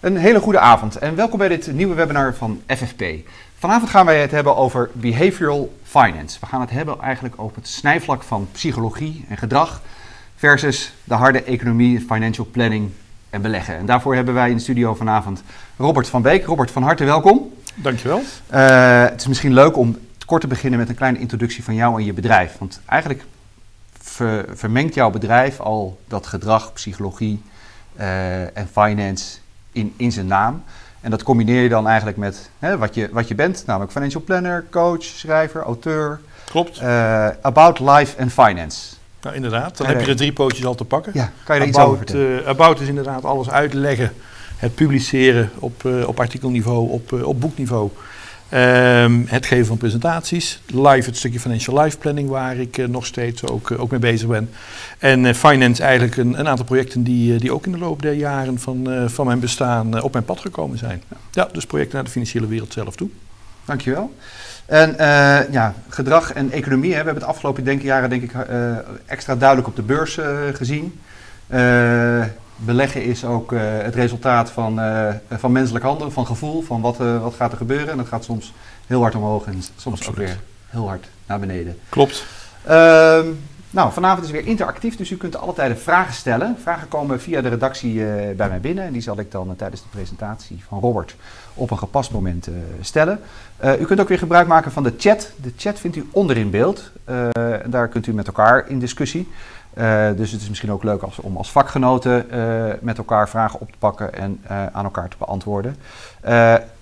Een hele goede avond en welkom bij dit nieuwe webinar van FFP. Vanavond gaan wij het hebben over behavioral finance. We gaan het hebben eigenlijk over het snijvlak van psychologie en gedrag versus de harde economie, financial planning en beleggen. En daarvoor hebben wij in de studio vanavond Robert van Beek. Robert, van harte welkom. Dankjewel. Uh, het is misschien leuk om kort te beginnen met een kleine introductie van jou en je bedrijf. Want eigenlijk vermengt jouw bedrijf al dat gedrag, psychologie uh, en finance in, in zijn naam. En dat combineer je dan eigenlijk met hè, wat, je, wat je bent, namelijk financial planner, coach, schrijver, auteur. Klopt. Uh, about life and finance. Nou, inderdaad. Dan heb je de drie pootjes al te pakken. Ja, kan je er about, iets over vertellen? Uh, about is inderdaad alles uitleggen, het publiceren op, uh, op artikelniveau, op, op boekniveau. Um, het geven van presentaties. Live, het stukje financial life planning, waar ik uh, nog steeds ook, uh, ook mee bezig ben. En uh, finance, eigenlijk een, een, aantal projecten die, die ook in de loop der jaren van, van mijn bestaan op mijn pad gekomen zijn. Ja, dus projecten naar de financiële wereld zelf toe. Dankjewel. En ja, gedrag en economie, hè, we hebben het afgelopen denk, jaren denk ik extra duidelijk op de beurs gezien beleggen is ook uh, het resultaat van, uh, van menselijk handelen, van gevoel, van wat, uh, wat gaat er gebeuren. En dat gaat soms heel hard omhoog en soms Absoluut. ook weer heel hard naar beneden. Klopt. Uh, nou, vanavond is weer interactief, dus u kunt alle tijden vragen stellen. Vragen komen via de redactie bij mij binnen en die zal ik dan tijdens de presentatie van Robert op een gepast moment stellen. u kunt ook weer gebruik maken van de chat. De chat vindt u onder in beeld. daar kunt u met elkaar in discussie. Uh, dus het is misschien ook leuk als, om als vakgenoten uh, met elkaar vragen op te pakken en uh, aan elkaar te beantwoorden.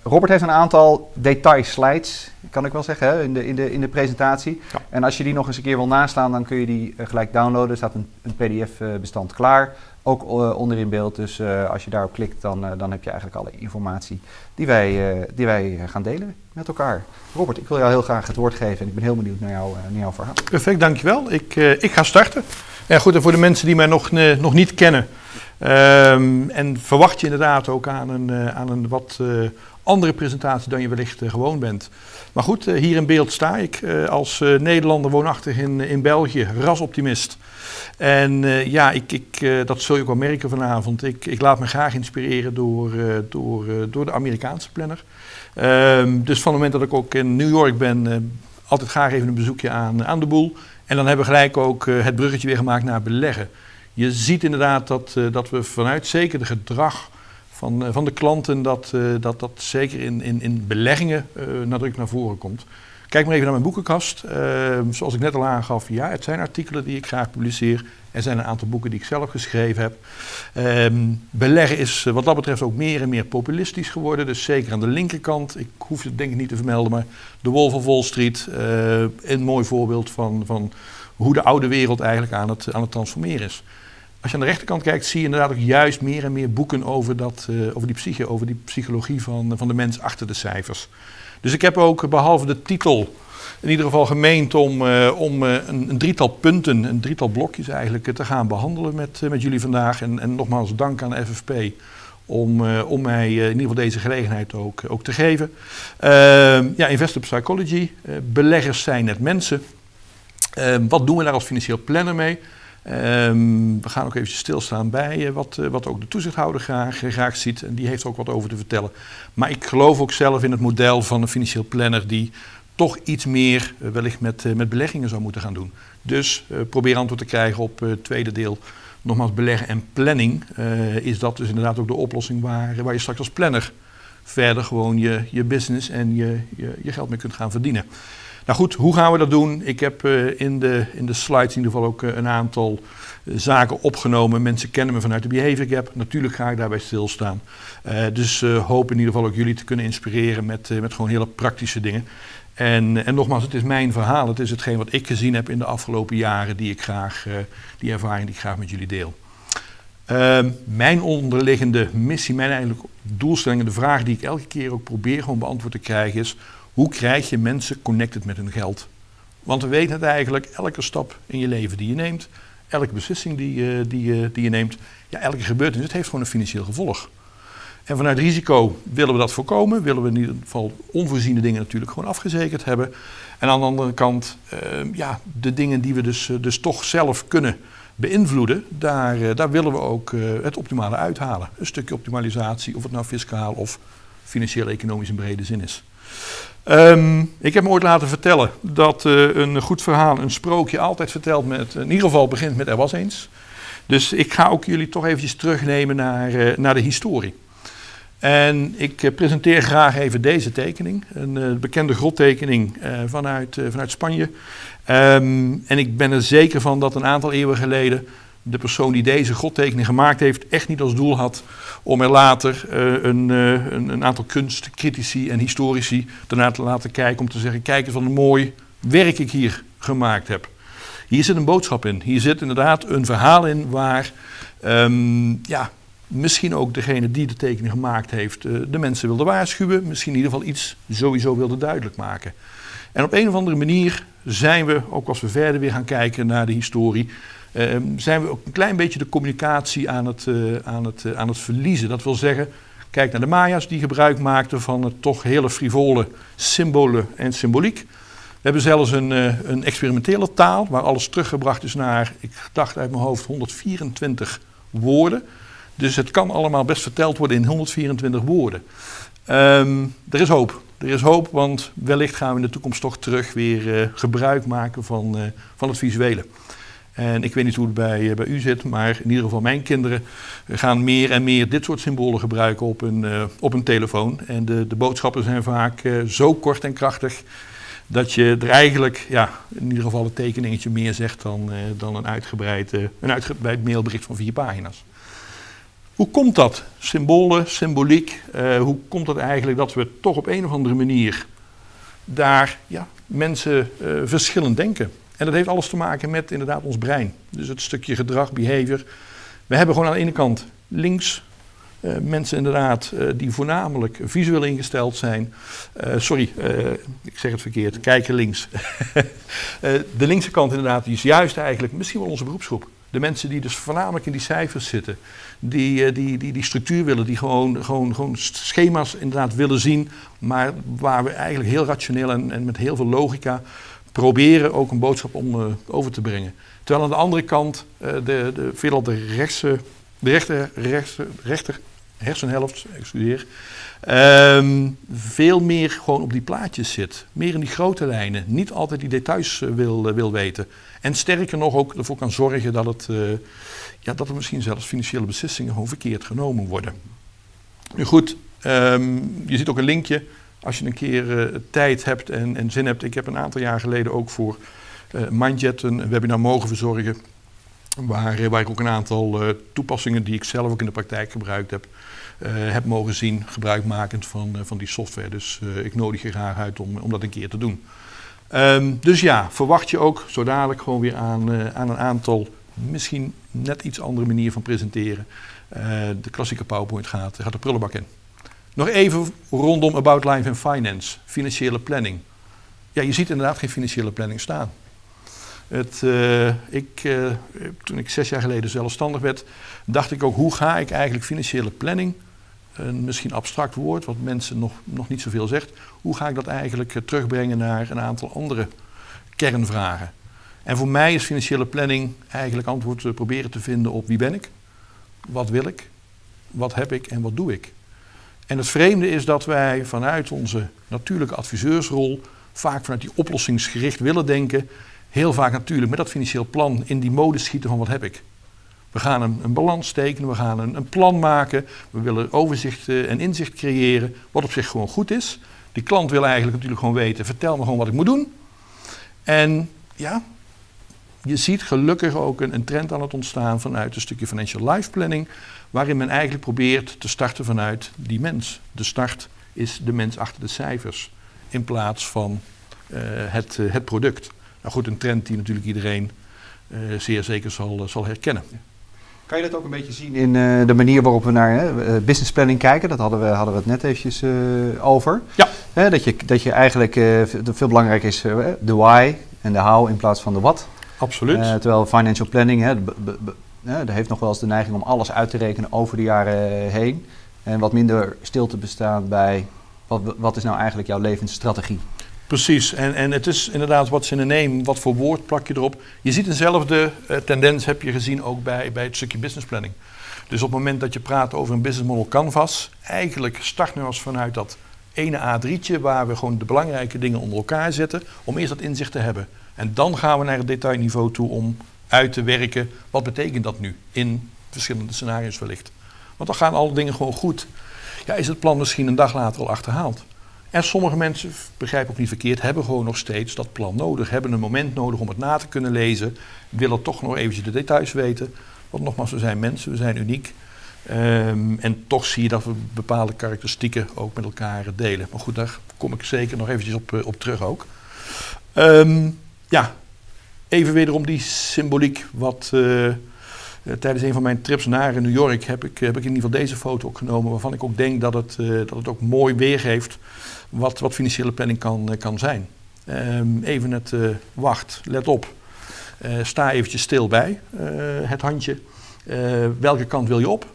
Robert heeft een aantal detailslides, kan ik wel zeggen, hè, in, de, in, de, in de presentatie. Ja. En als je die nog eens een keer wil naslaan, dan kun je die gelijk downloaden. Er staat een, een PDF-bestand klaar, ook onder in beeld. Dus als je daarop klikt, dan, dan heb je eigenlijk alle informatie die wij, die wij gaan delen met elkaar. Robert, ik wil jou heel graag het woord geven en ik ben heel benieuwd naar, jou, naar jouw verhaal. Perfect, dankjewel. Ik, ik ga starten. Ja, goed, en voor de mensen die mij nog, nog niet kennen. Um, en verwacht je inderdaad ook aan een, aan een wat andere presentatie dan je wellicht gewoon bent. Maar goed, hier in beeld sta ik als Nederlander woonachtig in, in België, rasoptimist. En ja, ik, ik, dat zul je ook wel merken vanavond. Ik, ik laat me graag inspireren door, door, door de Amerikaanse planner. Um, dus van het moment dat ik ook in New York ben, altijd graag even een bezoekje aan, aan de boel. En dan hebben we gelijk ook het bruggetje weer gemaakt naar beleggen. Je ziet inderdaad dat, dat we vanuit zeker de gedrag van, uh, van de klanten, dat, dat dat zeker in, in, in beleggingen nadruk naar voren komt. Kijk maar even naar mijn boekenkast. Zoals ik net al aangaf, ja, het zijn artikelen die ik graag publiceer. Er zijn een aantal boeken die ik zelf geschreven heb. Um, beleggen is wat dat betreft ook meer en meer populistisch geworden. Dus zeker aan de linkerkant. Ik hoef het denk ik niet te vermelden, maar de Wolf of Wall Street. Een mooi voorbeeld van, van hoe de oude wereld eigenlijk aan het, aan het transformeren is. Als je aan de rechterkant kijkt, zie je inderdaad ook juist meer en meer boeken over, dat, uh, over die psyche, over die psychologie van, van de mens achter de cijfers. Dus ik heb ook behalve de titel in ieder geval gemeend om, om een, een, drietal punten, een drietal blokjes eigenlijk te gaan behandelen met, met jullie vandaag. En, en nogmaals dank aan de FFP om, om mij in ieder geval deze gelegenheid ook, ook te geven. Ehm, ja, Investor Psychology, beleggers zijn net mensen. Ehm, wat doen we daar als financieel planner mee? Um, we gaan ook even stilstaan bij uh, wat, uh, wat ook de toezichthouder graag, graag ziet. En die heeft ook wat over te vertellen. Maar ik geloof ook zelf in het model van een financieel planner die toch iets meer wellicht met, met beleggingen zou moeten gaan doen. Dus probeer antwoord te krijgen op het tweede deel. Nogmaals, beleggen en planning. is dat dus inderdaad ook de oplossing waar, waar je straks als planner verder gewoon je, je business en je, je, je geld mee kunt gaan verdienen. Nou goed, hoe gaan we dat doen? Ik heb uh, in, de, in de slides in ieder geval ook uh, een aantal uh, zaken opgenomen. Mensen kennen me vanuit de Behavior Gap. Natuurlijk ga ik daarbij stilstaan. dus hoop in ieder geval ook jullie te kunnen inspireren met, met gewoon hele praktische dingen. En, en nogmaals, het is mijn verhaal. Het is hetgeen wat ik gezien heb in de afgelopen jaren, die ik graag, die ervaring die ik graag met jullie deel. Ehm, mijn onderliggende missie, mijn eigenlijk doelstelling, de vraag die ik elke keer ook probeer gewoon beantwoord te krijgen is hoe krijg je mensen connected met hun geld? Want we weten het eigenlijk, elke stap in je leven die je neemt, elke beslissing die, uh, die, uh, die je neemt, ja, elke gebeurtenis, het heeft gewoon een financieel gevolg. En vanuit risico willen we dat voorkomen, willen we in ieder geval onvoorziene dingen natuurlijk gewoon afgezekerd hebben. En aan de andere kant, uh, ja, de dingen die we dus, dus toch zelf kunnen beïnvloeden, daar, daar willen we ook het optimale uithalen. Een stukje optimalisatie, of het nou fiscaal of financieel-economisch in brede zin is. Ehm, ik heb me ooit laten vertellen dat een goed verhaal, een sprookje, altijd verteld met, in ieder geval begint met er was eens. Dus ik ga ook jullie toch eventjes terugnemen naar, naar de historie. En ik eh, presenteer graag even deze tekening, een bekende grottekening vanuit, vanuit Spanje. Um, en ik ben er zeker van dat een aantal eeuwen geleden de persoon die deze grottekening gemaakt heeft, echt niet als doel had om er later een, een, een, aantal kunstcritici en historici ernaar te laten kijken om te zeggen, kijk eens wat een mooi werk ik hier gemaakt heb. Hier zit een boodschap in, hier zit inderdaad een verhaal in waar um, ja, misschien ook degene die de tekening gemaakt heeft eh, de mensen wilde waarschuwen. Misschien in ieder geval iets sowieso wilde duidelijk maken. En op een of andere manier zijn we, ook als we verder weer gaan kijken naar de historie, ehm, zijn we ook een klein beetje de communicatie aan het, uh, aan, het, uh, aan het verliezen. Dat wil zeggen, kijk naar de Maya's die gebruik maakten van het toch hele frivole symbolen en symboliek. We hebben zelfs een, een experimentele taal waar alles teruggebracht is naar, ik dacht uit mijn hoofd, 124 woorden. Dus het kan allemaal best verteld worden in 124 woorden. Um, er is hoop. Er is hoop, want wellicht gaan we in de toekomst toch terug weer gebruik maken van, van het visuele. En ik weet niet hoe het bij, uh, bij u zit, maar in ieder geval mijn kinderen gaan meer en meer dit soort symbolen gebruiken op een, op een telefoon. En de, de boodschappen zijn vaak zo kort en krachtig dat je er eigenlijk, ja, in ieder geval een tekeningetje meer zegt dan, dan een, uitgebreid, een uitgebreid mailbericht van vier pagina's. Hoe komt dat? Symbolen, symboliek. Hoe komt het eigenlijk dat we toch op een of andere manier daar ja, mensen verschillend denken? En dat heeft alles te maken met inderdaad ons brein. Dus het stukje gedrag, behavior. We hebben gewoon aan de ene kant links uh, mensen inderdaad die voornamelijk visueel ingesteld zijn. sorry, ik zeg het verkeerd, kijken links. de linkse kant inderdaad, die is juist eigenlijk misschien wel onze beroepsgroep. De mensen die dus voornamelijk in die cijfers zitten, die, eh, die, die, die structuur willen, die gewoon, gewoon, gewoon schema's inderdaad willen zien, maar waar we eigenlijk heel rationeel en, en met heel veel logica proberen ook een boodschap om uh, over te brengen. Terwijl aan de andere kant uh, de, de, veelal de, rechtse, rechter, rechter, rechter hersenhelft, excuseer, um, veel meer gewoon op die plaatjes zit. Meer in die grote lijnen, niet altijd die details wil, wil weten. En sterker nog ook ervoor kan zorgen dat, het, ja, dat er misschien zelfs financiële beslissingen gewoon verkeerd genomen worden. Nu goed, um, je ziet ook een linkje. Als je een keer uh, tijd hebt en, en, zin hebt. Ik heb een aantal jaar geleden ook voor uh, Mindjet een webinar mogen verzorgen. Waar, waar ik ook een aantal toepassingen die ik zelf ook in de praktijk gebruikt heb, heb mogen zien, gebruikmakend van, van die software. Dus ik nodig je graag uit om, om dat een keer te doen. Um, dus ja, verwacht je ook zo dadelijk gewoon weer aan, aan een aantal, misschien net iets andere manier van presenteren. De klassieke PowerPoint gaat, gaat de prullenbak in. Nog even rondom About Life and Finance, financiële planning. Ja, je ziet inderdaad geen financiële planning staan. Het, uh, ik, toen ik zes jaar geleden zelfstandig werd, dacht ik ook, hoe ga ik eigenlijk financiële planning een misschien abstract woord, wat mensen nog, nog niet zoveel zegt. Hoe ga ik dat eigenlijk eh, terugbrengen naar een aantal andere kernvragen? En voor mij is financiële planning eigenlijk antwoord proberen te vinden op wie ben ik, wat wil ik, wat heb ik en wat doe ik. En het vreemde is dat wij vanuit onze natuurlijke adviseursrol vaak vanuit die oplossingsgericht willen denken, heel vaak natuurlijk met dat financieel plan in die mode schieten van wat heb ik. We gaan een, een balans tekenen, we gaan een, een, plan maken, we willen overzicht uh, en inzicht creëren, wat op zich gewoon goed is. Die klant wil eigenlijk natuurlijk gewoon weten, vertel me gewoon wat ik moet doen. En ja, je ziet gelukkig ook een, een trend aan het ontstaan vanuit een stukje financial life planning, waarin men eigenlijk probeert te starten vanuit die mens. De start is de mens achter de cijfers, in plaats van uh, het, uh, het product. Nou goed, een trend die natuurlijk iedereen zeer zeker zal, zal herkennen. Kan je dat ook een beetje zien in uh, de manier waarop we naar uh, business planning kijken? Dat hadden we, hadden we het net eventjes uh, over. Ja. dat, je, dat je eigenlijk veel belangrijker is de why en de how in plaats van de what. Absoluut. terwijl financial planning, hè, dat heeft nog wel eens de neiging om alles uit te rekenen over de jaren heen. En wat minder stil te bestaan bij wat, wat is nou eigenlijk jouw levensstrategie? Precies, en, en het is inderdaad wat ze in de neem, wat voor woord plak je erop. Je ziet eenzelfde uh, tendens, heb je gezien ook bij, bij het stukje business planning. Dus op het moment dat je praat over een business model canvas, eigenlijk start nu als vanuit dat ene A3'tje waar we gewoon de belangrijke dingen onder elkaar zetten, om eerst dat inzicht te hebben. En dan gaan we naar het detailniveau toe om uit te werken, wat betekent dat nu in verschillende scenario's wellicht. Want dan gaan alle dingen gewoon goed. Ja, is het plan misschien een dag later al achterhaald? En sommige mensen, begrijp ook niet verkeerd, hebben gewoon nog steeds dat plan nodig. Hebben een moment nodig om het na te kunnen lezen. Willen toch nog eventjes de details weten. Want nogmaals, we zijn mensen, we zijn uniek. Um, en toch zie je dat we bepaalde karakteristieken ook met elkaar delen. Maar goed, daar kom ik zeker nog eventjes op, eh, op terug ook. Um, ja, even wederom die symboliek wat... Uh, tijdens een van mijn trips naar New York heb ik, heb ik in ieder geval deze foto ook genomen, waarvan ik ook denk dat het, uh, dat het ook mooi weergeeft wat, wat financiële planning kan, kan zijn. Um, even het wacht, let op. sta eventjes stil bij het handje. welke kant wil je op?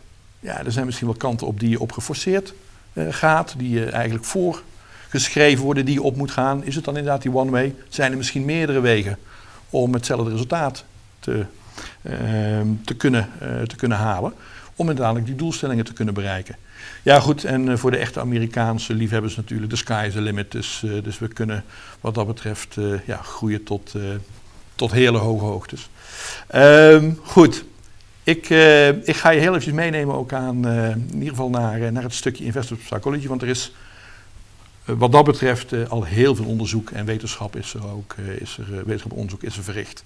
Ja, er zijn misschien wel kanten op die je op geforceerd gaat, die je eigenlijk voorgeschreven worden, die je op moet gaan. Is het dan inderdaad die one way? Zijn er misschien meerdere wegen om hetzelfde resultaat te, uh, te, kunnen, uh, te kunnen halen? Om uiteindelijk die doelstellingen te kunnen bereiken. Ja, goed, en uh, voor de echte Amerikaanse liefhebbers natuurlijk, de sky is the limit. Dus, uh, dus we kunnen wat dat betreft ja, groeien tot, tot hele hoge hoogtes. Um, goed, ik, ik, ga je heel eventjes meenemen ook aan, in ieder geval naar, naar het stukje investor psychology, want er is wat dat betreft al heel veel onderzoek en wetenschap is er ook, is er, wetenschap onderzoek is er verricht.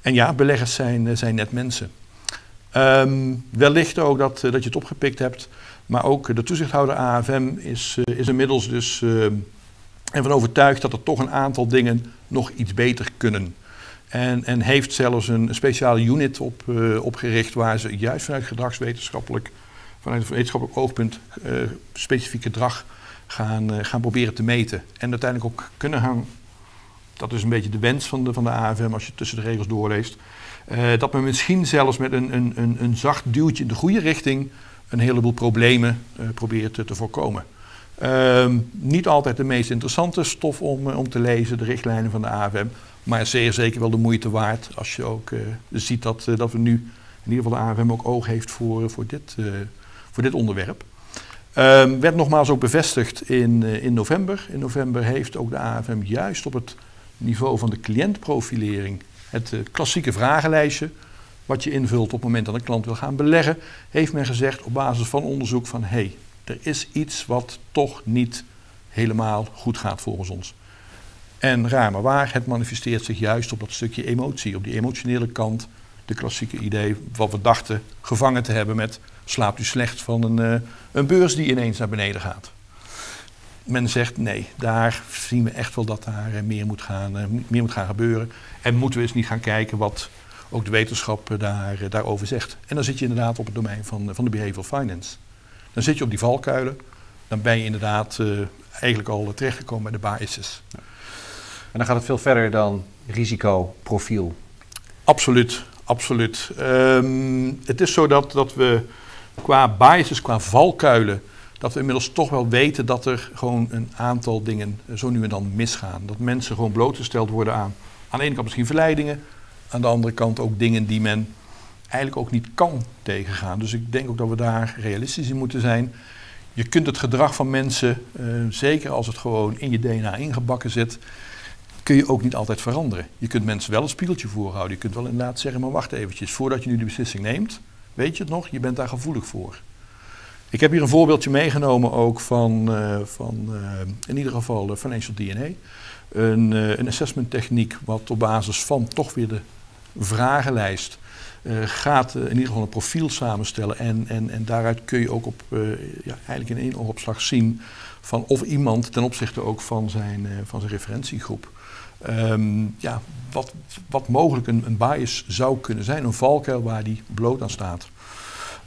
En ja, beleggers zijn, zijn net mensen. Um, wellicht ook dat, dat je het opgepikt hebt, maar ook de toezichthouder AFM is, is inmiddels dus ervan overtuigd dat er toch een aantal dingen nog iets beter kunnen. En, en, heeft zelfs een speciale unit op, opgericht waar ze juist vanuit gedragswetenschappelijk, vanuit een wetenschappelijk oogpunt, uh, specifiek gedrag gaan, uh, gaan proberen te meten. En uiteindelijk ook kunnen gaan, dat is een beetje de wens van de, van de AFM als je tussen de regels doorleest, dat men misschien zelfs met een, een, een, een, zacht duwtje in de goede richting een heleboel problemen probeert te, te voorkomen. Ehm, niet altijd de meest interessante stof om, om te lezen, de richtlijnen van de AFM. Maar zeer zeker wel de moeite waard als je ook uh, ziet dat, uh, dat we nu in ieder geval de AFM ook oog heeft voor, voor, dit, uh, voor dit onderwerp. Um, werd nogmaals ook bevestigd in, in november. In november heeft ook de AFM juist op het niveau van de cliëntprofilering het klassieke vragenlijstje, wat je invult op het moment dat een klant wil gaan beleggen, heeft men gezegd op basis van onderzoek van hé, hey, er is iets wat toch niet helemaal goed gaat volgens ons. En raar maar waar, het manifesteert zich juist op dat stukje emotie, op die emotionele kant. De klassieke idee, wat we dachten gevangen te hebben met slaapt u slecht van een, uh, een beurs die ineens naar beneden gaat. Men zegt nee, daar zien we echt wel dat daar uh, meer, moet gaan, uh, meer moet gaan gebeuren. En moeten we eens niet gaan kijken wat ook de wetenschap daar, daarover zegt. En dan zit je inderdaad op het domein van, van de behavioral finance. Dan zit je op die valkuilen. Dan ben je inderdaad eigenlijk al terechtgekomen bij de biases. Ja. En dan gaat het veel verder dan risicoprofiel. Absoluut, absoluut. Um, het is zo dat, dat we qua biases, qua valkuilen, dat we inmiddels toch wel weten dat er gewoon een aantal dingen zo nu en dan misgaan. Dat mensen gewoon blootgesteld worden aan, aan de ene kant misschien verleidingen, aan de andere kant ook dingen die men eigenlijk ook niet kan tegengaan. Dus ik denk ook dat we daar realistisch in moeten zijn. Je kunt het gedrag van mensen, uh, zeker als het gewoon in je DNA ingebakken zit, kun je ook niet altijd veranderen. Je kunt mensen wel een spiegeltje voorhouden. Je kunt wel inderdaad zeggen, maar wacht eventjes, voordat je nu die beslissing neemt, weet je het nog, je bent daar gevoelig voor. Ik heb hier een voorbeeldje meegenomen ook van, uh, van uh, in ieder geval de Financial DNA. Een, uh, een assessment techniek wat op basis van toch weer de vragenlijst gaat in ieder geval een profiel samenstellen. En, en, en daaruit kun je ook op, ja, eigenlijk in één oogopslag zien van of iemand ten opzichte ook van zijn, van zijn referentiegroep Um, ja, wat, wat mogelijk een, een, bias zou kunnen zijn, een valkuil waar die bloot aan staat.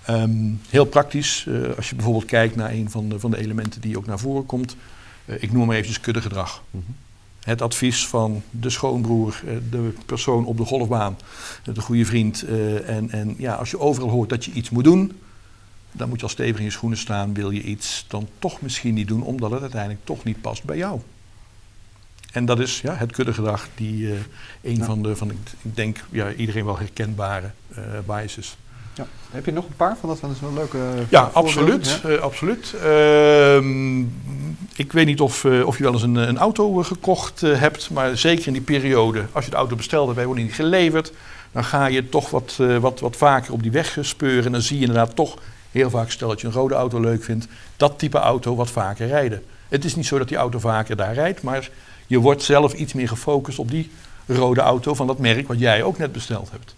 Um, heel praktisch, uh, als je bijvoorbeeld kijkt naar een van de, van de elementen die ook naar voren komt. Uh, ik noem maar eventjes kuddegedrag. Mm -hmm. Het advies van de schoonbroer, uh, de persoon op de golfbaan, de goede vriend. en, en ja, als je overal hoort dat je iets moet doen, dan moet je al stevig in je schoenen staan. Wil je iets dan toch misschien niet doen, omdat het uiteindelijk toch niet past bij jou. En dat is ja, het kuddegedrag, die uh, een van de, van, ik denk, ja, iedereen wel herkenbare uh, biases. Ja. Heb je nog een paar van dat? Dat is wel een leuke. Ja, absoluut. Ja? Uh, absoluut. Uh, ik weet niet of, uh, of je wel eens een, een auto gekocht hebt, maar zeker in die periode, als je de auto bestelde, wij worden niet geleverd, dan ga je toch wat, wat, wat vaker op die weg speuren. En dan zie je inderdaad toch heel vaak, stel dat je een rode auto leuk vindt, dat type auto wat vaker rijden. Het is niet zo dat die auto vaker daar rijdt, maar je wordt zelf iets meer gefocust op die rode auto van dat merk wat jij ook net besteld hebt.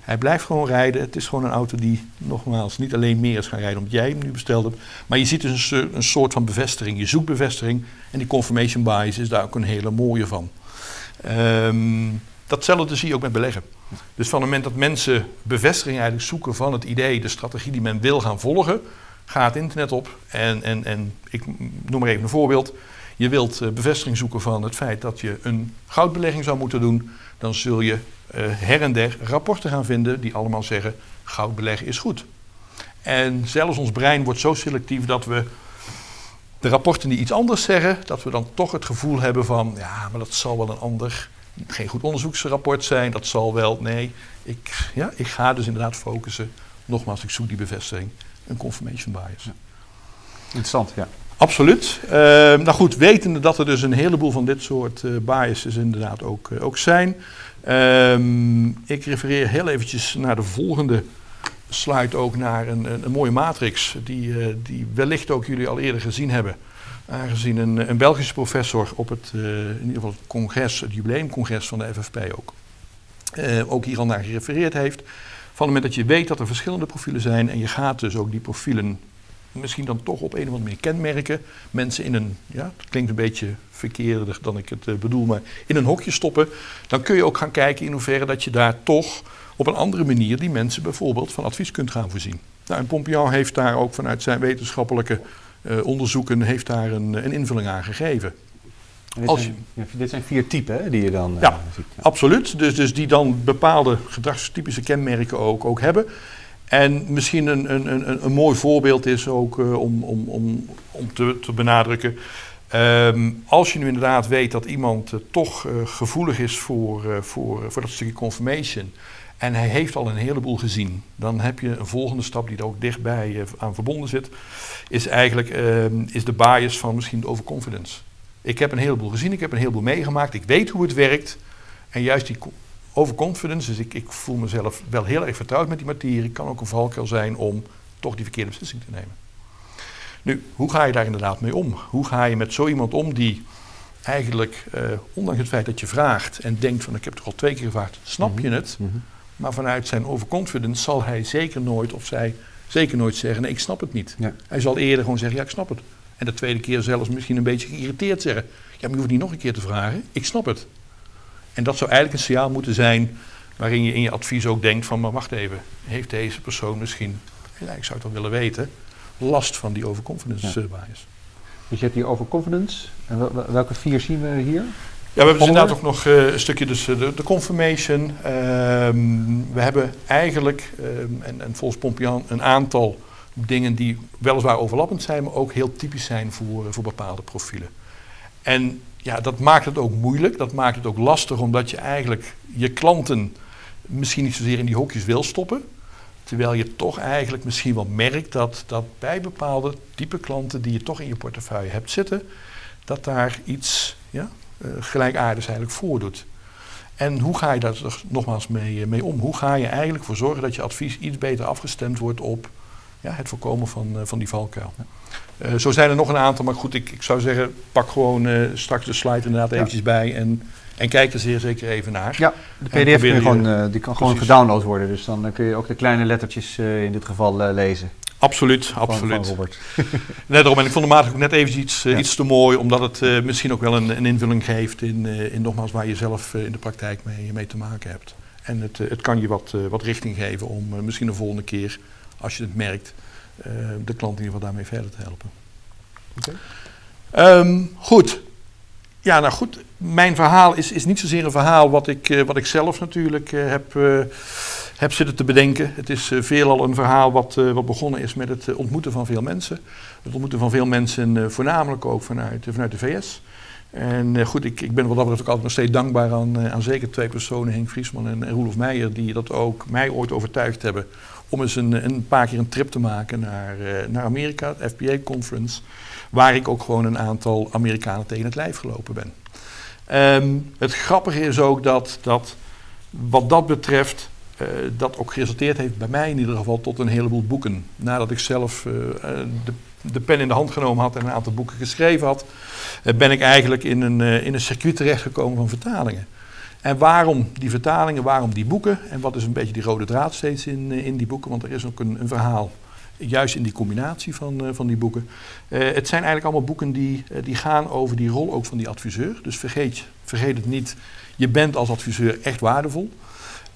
Hij blijft gewoon rijden. Het is gewoon een auto die, nogmaals, niet alleen meer is gaan rijden omdat jij hem nu besteld hebt. Maar je ziet dus een, een soort van bevestiging. Je zoekt bevestiging. En die confirmation bias is daar ook een hele mooie van. Um, datzelfde zie je ook met beleggen. Dus van het moment dat mensen bevestiging eigenlijk zoeken van het idee, de strategie die men wil gaan volgen, gaat internet op. En, en, en ik noem maar even een voorbeeld. Je wilt eh, bevestiging zoeken van het feit dat je een goudbelegging zou moeten doen. Dan zul je uh, her en der rapporten gaan vinden die allemaal zeggen goud beleggen is goed. En zelfs ons brein wordt zo selectief dat we de rapporten die iets anders zeggen, dat we dan toch het gevoel hebben van ja, maar dat zal wel een ander, geen goed onderzoeksrapport zijn, dat zal wel, nee, ik, ja, ik ga dus inderdaad focussen, nogmaals, ik zoek die bevestiging, een confirmation bias. Interessant, ja. Absoluut. Uh, nou goed, wetende dat er dus een heleboel van dit soort uh, biases inderdaad ook, uh, ook zijn, Um, ik refereer heel eventjes naar de volgende slide ook naar een, een, mooie matrix die, uh, die wellicht ook jullie al eerder gezien hebben. Aangezien een, een Belgische professor op het, in ieder geval het congres, het jubileumcongres van de FFP ook, ook hier al naar gerefereerd heeft. Van het moment dat je weet dat er verschillende profielen zijn en je gaat dus ook die profielen misschien dan toch op een of andere manier kenmerken. Mensen in een, ja, het klinkt een beetje verkeerder dan ik het uh, bedoel, maar in een hokje stoppen. Dan kun je ook gaan kijken in hoeverre dat je daar toch op een andere manier die mensen bijvoorbeeld van advies kunt gaan voorzien. Nou, en Pompidou heeft daar ook vanuit zijn wetenschappelijke uh, onderzoeken heeft daar een, een invulling aan gegeven. Dit zijn, ja, dit, zijn, vier typen hè, die je dan ja, ziet. Ja. absoluut. Dus, dus die dan bepaalde gedragstypische kenmerken ook, ook hebben. En misschien een, een, een, een mooi voorbeeld is ook uh, om, om, om, om te, te benadrukken. Um, als je nu inderdaad weet dat iemand uh, toch uh, gevoelig is voor, voor, voor dat stukje confirmation. En hij heeft al een heleboel gezien. Dan heb je een volgende stap die er ook dichtbij aan verbonden zit. Is eigenlijk ehm, is de bias van misschien de overconfidence. Ik heb een heleboel gezien, ik heb een heleboel meegemaakt. Ik weet hoe het werkt. En juist die overconfidence. Dus ik, ik voel mezelf wel heel erg vertrouwd met die materie. Kan ook een valkuil zijn om toch die verkeerde beslissing te nemen. Nu, hoe ga je daar inderdaad mee om? Hoe ga je met zo iemand om die eigenlijk, eh, ondanks het feit dat je vraagt en denkt van ik heb toch al twee keer gevraagd, snap je het? Mm -hmm. Maar vanuit zijn overconfidence zal hij zeker nooit of zij zeker nooit zeggen nee, ik snap het niet. Ja. Hij zal eerder gewoon zeggen ja, ik snap het. En de tweede keer zelfs misschien een beetje geïrriteerd zeggen. Ja, maar je hoeft niet nog een keer te vragen. Ik snap het. En dat zou eigenlijk een signaal moeten zijn waarin je in je advies ook denkt van, maar wacht even, heeft deze persoon misschien, ja, ik zou het wel willen weten, last van die overconfidence ja. bias. Dus je hebt die overconfidence. En welke vier zien we hier? Ja, we hebben dus inderdaad ook nog uh, een stukje dus, uh, de, de, confirmation. Uh, we hebben eigenlijk, ehm, en, en volgens Pompian, een aantal dingen die weliswaar overlappend zijn, maar ook heel typisch zijn voor, voor bepaalde profielen. En ja, dat maakt het ook moeilijk. Dat maakt het ook lastig, omdat je eigenlijk je klanten misschien niet zozeer in die hokjes wil stoppen. Terwijl je toch eigenlijk misschien wel merkt dat, dat bij bepaalde type klanten die je toch in je portefeuille hebt zitten, dat daar iets ja, uh, gelijkaardigs eigenlijk voordoet. En hoe ga je daar nogmaals mee, mee om? Hoe ga je eigenlijk voor zorgen dat je advies iets beter afgestemd wordt op ja, het voorkomen van, uh, van die valkuil? Uh, zo zijn er nog een aantal, maar goed, ik, ik zou zeggen, pak gewoon uh, straks de slide inderdaad ja. eventjes bij en, en kijk er zeer zeker even naar. Ja, de pdf kun je gewoon, uh, die kan gewoon gedownload worden, dus dan kun je ook de kleine lettertjes in dit geval lezen. Absoluut, van, absoluut. Van Robert. net daarom, en ik vond de maatregel net even iets, ja. iets te mooi, omdat het misschien ook wel een, een invulling geeft in, in nogmaals waar je zelf in de praktijk mee, mee te maken hebt. En het, het kan je wat, wat richting geven om misschien de volgende keer, als je het merkt, de klant in ieder geval daarmee verder te helpen. Okay. Um, goed. Ja, nou goed. Mijn verhaal is, is niet zozeer een verhaal wat ik, uh, wat ik zelf natuurlijk uh, heb, heb zitten te bedenken. Het is veelal een verhaal wat, wat begonnen is met het ontmoeten van veel mensen. Het ontmoeten van veel mensen, voornamelijk ook vanuit, vanuit de VS. En goed, ik, ik ben wat dat betreft ook altijd nog steeds dankbaar aan, aan zeker twee personen, Henk Vriesman en, en Roelof Meijer, die dat ook mij ooit overtuigd hebben om eens een, een paar keer een trip te maken naar, uh, naar Amerika, het FBA-conference, waar ik ook gewoon een aantal Amerikanen tegen het lijf gelopen ben. Um, het grappige is ook dat, dat wat dat betreft uh, dat ook geresulteerd heeft bij mij in ieder geval tot een heleboel boeken. Nadat ik zelf uh, de, de, pen in de hand genomen had en een aantal boeken geschreven had, ben ik eigenlijk in een, in een circuit terechtgekomen van vertalingen. En waarom die vertalingen, waarom die boeken en wat is een beetje die rode draad steeds in, in die boeken, want er is ook een, een verhaal juist in die combinatie van, uh, van die boeken. Uh, het zijn eigenlijk allemaal boeken die, die gaan over die rol ook van die adviseur. Dus vergeet, vergeet het niet, je bent als adviseur echt waardevol.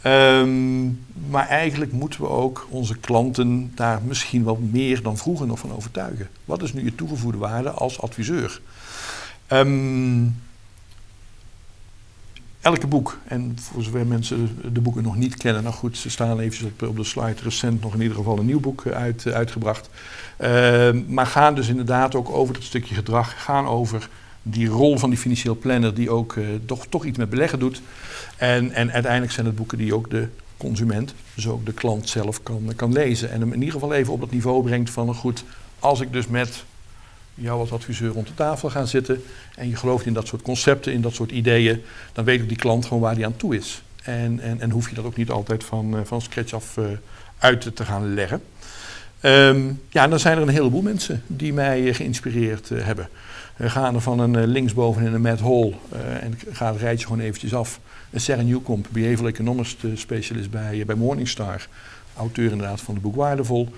Um, maar eigenlijk moeten we ook onze klanten daar misschien wel meer dan vroeger nog van overtuigen. Wat is nu je toegevoegde waarde als adviseur? Um, elke boek, en voor zover mensen de boeken nog niet kennen, nou goed, ze staan even op, de slide, recent nog in ieder geval een nieuw boek uit, uitgebracht. Uh, maar gaan dus inderdaad ook over dat stukje gedrag, gaan over die rol van die financieel planner die ook toch, toch iets met beleggen doet. En, en uiteindelijk zijn het boeken die ook de consument, dus ook de klant zelf kan, kan lezen. En hem in ieder geval even op dat niveau brengt van, goed, als ik dus met jou als adviseur rond de tafel gaan zitten en je gelooft in dat soort concepten, in dat soort ideeën, dan weet ook die klant gewoon waar die aan toe is. En, en, en hoef je dat ook niet altijd van, uh, van scratch af uh, uit te gaan leggen. Um, ja, en dan zijn er een heleboel mensen die mij uh, geïnspireerd hebben. gaande van een linksboven in een Matt Hall, en ik ga het rijtje gewoon eventjes af. Een Sarah Newcomb, behavioral economist specialist bij, bij Morningstar. Auteur inderdaad van het boek Waardevol.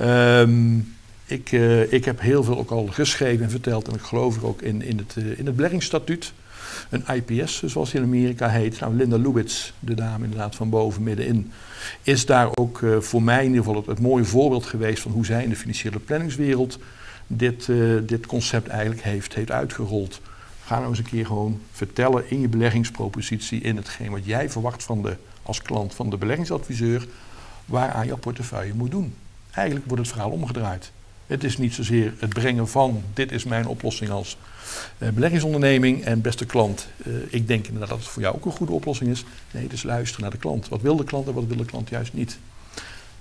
Um, ik, uh, ik heb heel veel ook al geschreven en verteld en ik geloof ook in, in het, in het beleggingsstatuut. Een IPS, zoals het in Amerika heet. Nou, Linda Lubitz, de dame inderdaad van boven middenin, is daar ook uh, voor mij in ieder geval het, het, mooie voorbeeld geweest van hoe zij in de financiële planningswereld dit, dit concept eigenlijk heeft, heeft uitgerold. Ga nou eens een keer gewoon vertellen in je beleggingspropositie, in hetgeen wat jij verwacht van de, als klant van de beleggingsadviseur, waaraan jouw portefeuille moet doen. Eigenlijk wordt het verhaal omgedraaid. Het is niet zozeer het brengen van dit is mijn oplossing als uh, beleggingsonderneming en beste klant. Uh, ik denk inderdaad dat het voor jou ook een goede oplossing is. Nee, is luisteren naar de klant. Wat wil de klant en wat wil de klant juist niet?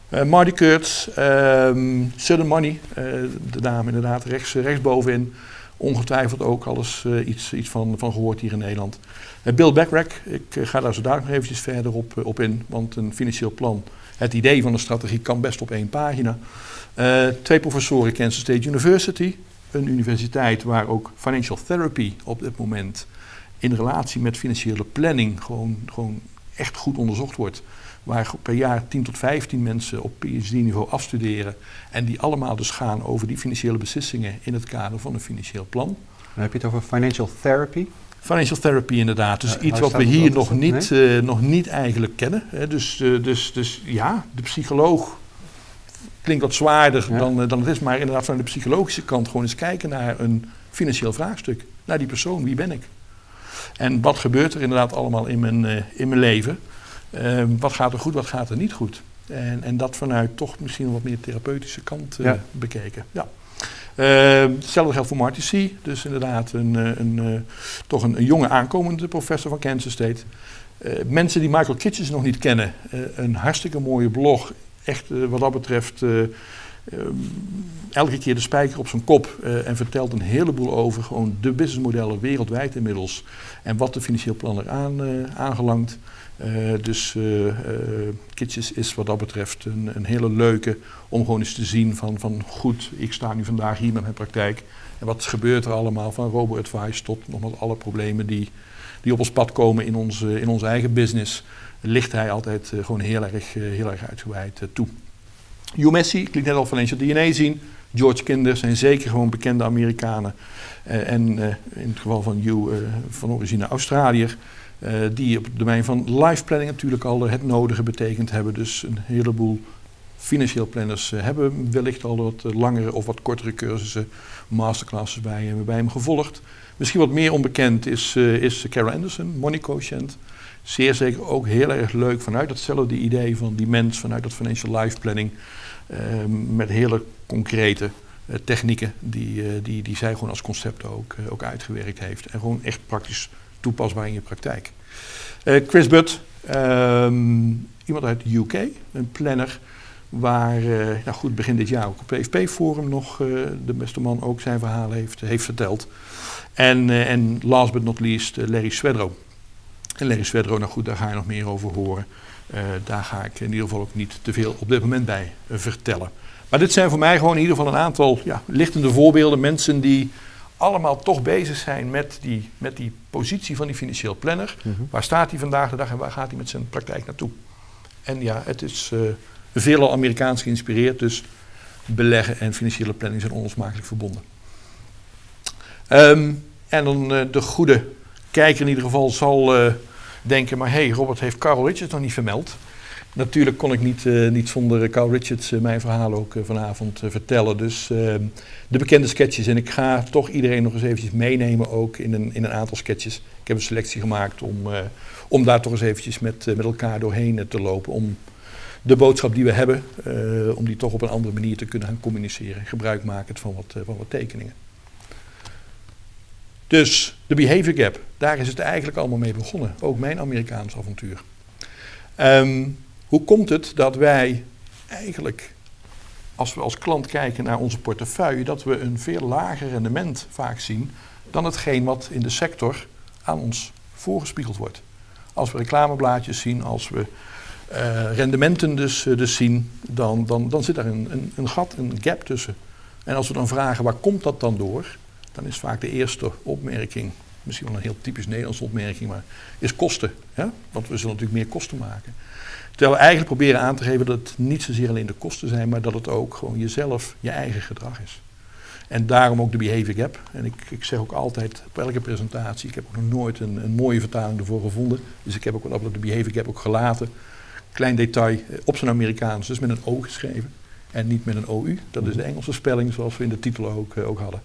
Uh, Marty Kurtz, um, Sudden Money, de dame inderdaad rechts, rechtsbovenin. Ongetwijfeld ook alles iets, iets van, van gehoord hier in Nederland. Bill Backrack, ik ga daar zo dadelijk nog eventjes verder op, op in. Want een financieel plan, het idee van een strategie kan best op één pagina. Uh, twee professoren Kansas State University, een universiteit waar ook financial therapy op dit moment in relatie met financiële planning gewoon, gewoon echt goed onderzocht wordt. Waar per jaar 10 tot 15 mensen op PhD-niveau afstuderen. En die allemaal dus gaan over die financiële beslissingen in het kader van een financieel plan. Dan heb je het over financial therapy? Financial therapy inderdaad. Dus uh, iets wat we hier nog niet, uh, nog niet eigenlijk kennen. Hè. Dus, uh, dus, dus ja, de psycholoog klinkt wat zwaarder ja. dan, uh, dan het is. Maar inderdaad van de psychologische kant gewoon eens kijken naar een financieel vraagstuk. Naar die persoon, wie ben ik? En wat gebeurt er inderdaad allemaal in mijn, uh, in mijn leven? Uh, wat gaat er goed, wat gaat er niet goed? En, en dat vanuit toch misschien een wat meer therapeutische kant ja. bekeken. Ja. hetzelfde geldt voor Marty C. Dus inderdaad een, een, toch een, een, jonge aankomende professor van Kansas State. mensen die Michael Kitchens nog niet kennen. een hartstikke mooie blog echt uh, wat dat betreft uh, um, elke keer de spijker op zijn kop uh, en vertelt een heleboel over gewoon de businessmodellen wereldwijd inmiddels en wat de financieel planner aan, aangelangt. dus Kitjes is wat dat betreft een, een, hele leuke om gewoon eens te zien van, van goed, ik sta nu vandaag hier met mijn praktijk en wat gebeurt er allemaal van robo-advice tot nogmaals alle problemen die, die op ons pad komen in onze, in onze eigen business ligt hij altijd uh, gewoon heel erg, uh, heel erg uitgebreid uh, toe. Hugh Messi, ik liet net al Financial DNA zien. George Kinder zijn zeker gewoon bekende Amerikanen. en in het geval van Hugh van origine Australiër. die op het domein van life planning natuurlijk al het nodige betekend hebben. Dus een heleboel financieel planners hebben wellicht al wat langere of wat kortere cursussen, masterclasses bij, bij hem gevolgd. Misschien wat meer onbekend is, is Carol Anderson, Money Quotient zeer zeker ook heel erg leuk vanuit datzelfde idee van die mens, vanuit dat financial life planning, uh, met hele concrete technieken die, die, die zij gewoon als concept ook, ook uitgewerkt heeft. En gewoon echt praktisch toepasbaar in je praktijk. Chris Butt, ehm, iemand uit de UK, een planner Waar, nou goed, begin dit jaar ook op het PFP-forum nog de beste man ook zijn verhaal heeft, heeft verteld. En, en last but not least Larry Swedro. En Larry Swedro, nou goed, daar ga je nog meer over horen. daar ga ik in ieder geval ook niet te veel op dit moment bij vertellen. Maar dit zijn voor mij gewoon in ieder geval een aantal ja, lichtende voorbeelden. Mensen die allemaal toch bezig zijn met die, met die positie van die financieel planner. Mm -hmm. Waar staat hij vandaag de dag en waar gaat hij met zijn praktijk naartoe? En ja, het is veelal Amerikaans geïnspireerd, dus beleggen en financiële planning zijn onlosmakelijk verbonden. Um, en dan de goede kijker in ieder geval zal denken, maar hé, hey, Robert heeft Carl Richards nog niet vermeld. Natuurlijk kon ik niet, uh, niet zonder Carl Richards mijn verhaal ook vanavond vertellen. Dus ehm, de bekende sketches. En ik ga toch iedereen nog eens eventjes meenemen ook in een, in een aantal sketches. Ik heb een selectie gemaakt om, om daar toch eens eventjes met, met elkaar doorheen te lopen. Om de boodschap die we hebben, om die toch op een andere manier te kunnen gaan communiceren. Gebruik maken van wat, van wat tekeningen. Dus de behavior gap, daar is het eigenlijk allemaal mee begonnen. Ook mijn Amerikaans avontuur. Um, hoe komt het dat wij eigenlijk, als we als klant kijken naar onze portefeuille, dat we een veel lager rendement vaak zien dan hetgeen wat in de sector aan ons voorgespiegeld wordt? Als we reclameblaadjes zien, als we uh, rendementen dus, uh, dus zien, dan, dan, dan zit daar een, een, gat, een gap tussen. En als we dan vragen waar komt dat dan door, dan is vaak de eerste opmerking, misschien wel een heel typisch Nederlandse opmerking, maar is kosten. Ja? Want we zullen natuurlijk meer kosten maken. Terwijl we eigenlijk proberen aan te geven dat het niet zozeer alleen de kosten zijn, maar dat het ook gewoon jezelf, je eigen gedrag is. En daarom ook de behavior gap. En ik, ik zeg ook altijd op elke presentatie, ik heb ook nog nooit een, een mooie vertaling ervoor gevonden. Dus ik heb ook wat de behavior gap ook gelaten. Klein detail, eh, op zijn Amerikaans, dus met een O geschreven. En niet met een OU. Dat is de Engelse spelling zoals we in de titel ook, uh, ook hadden.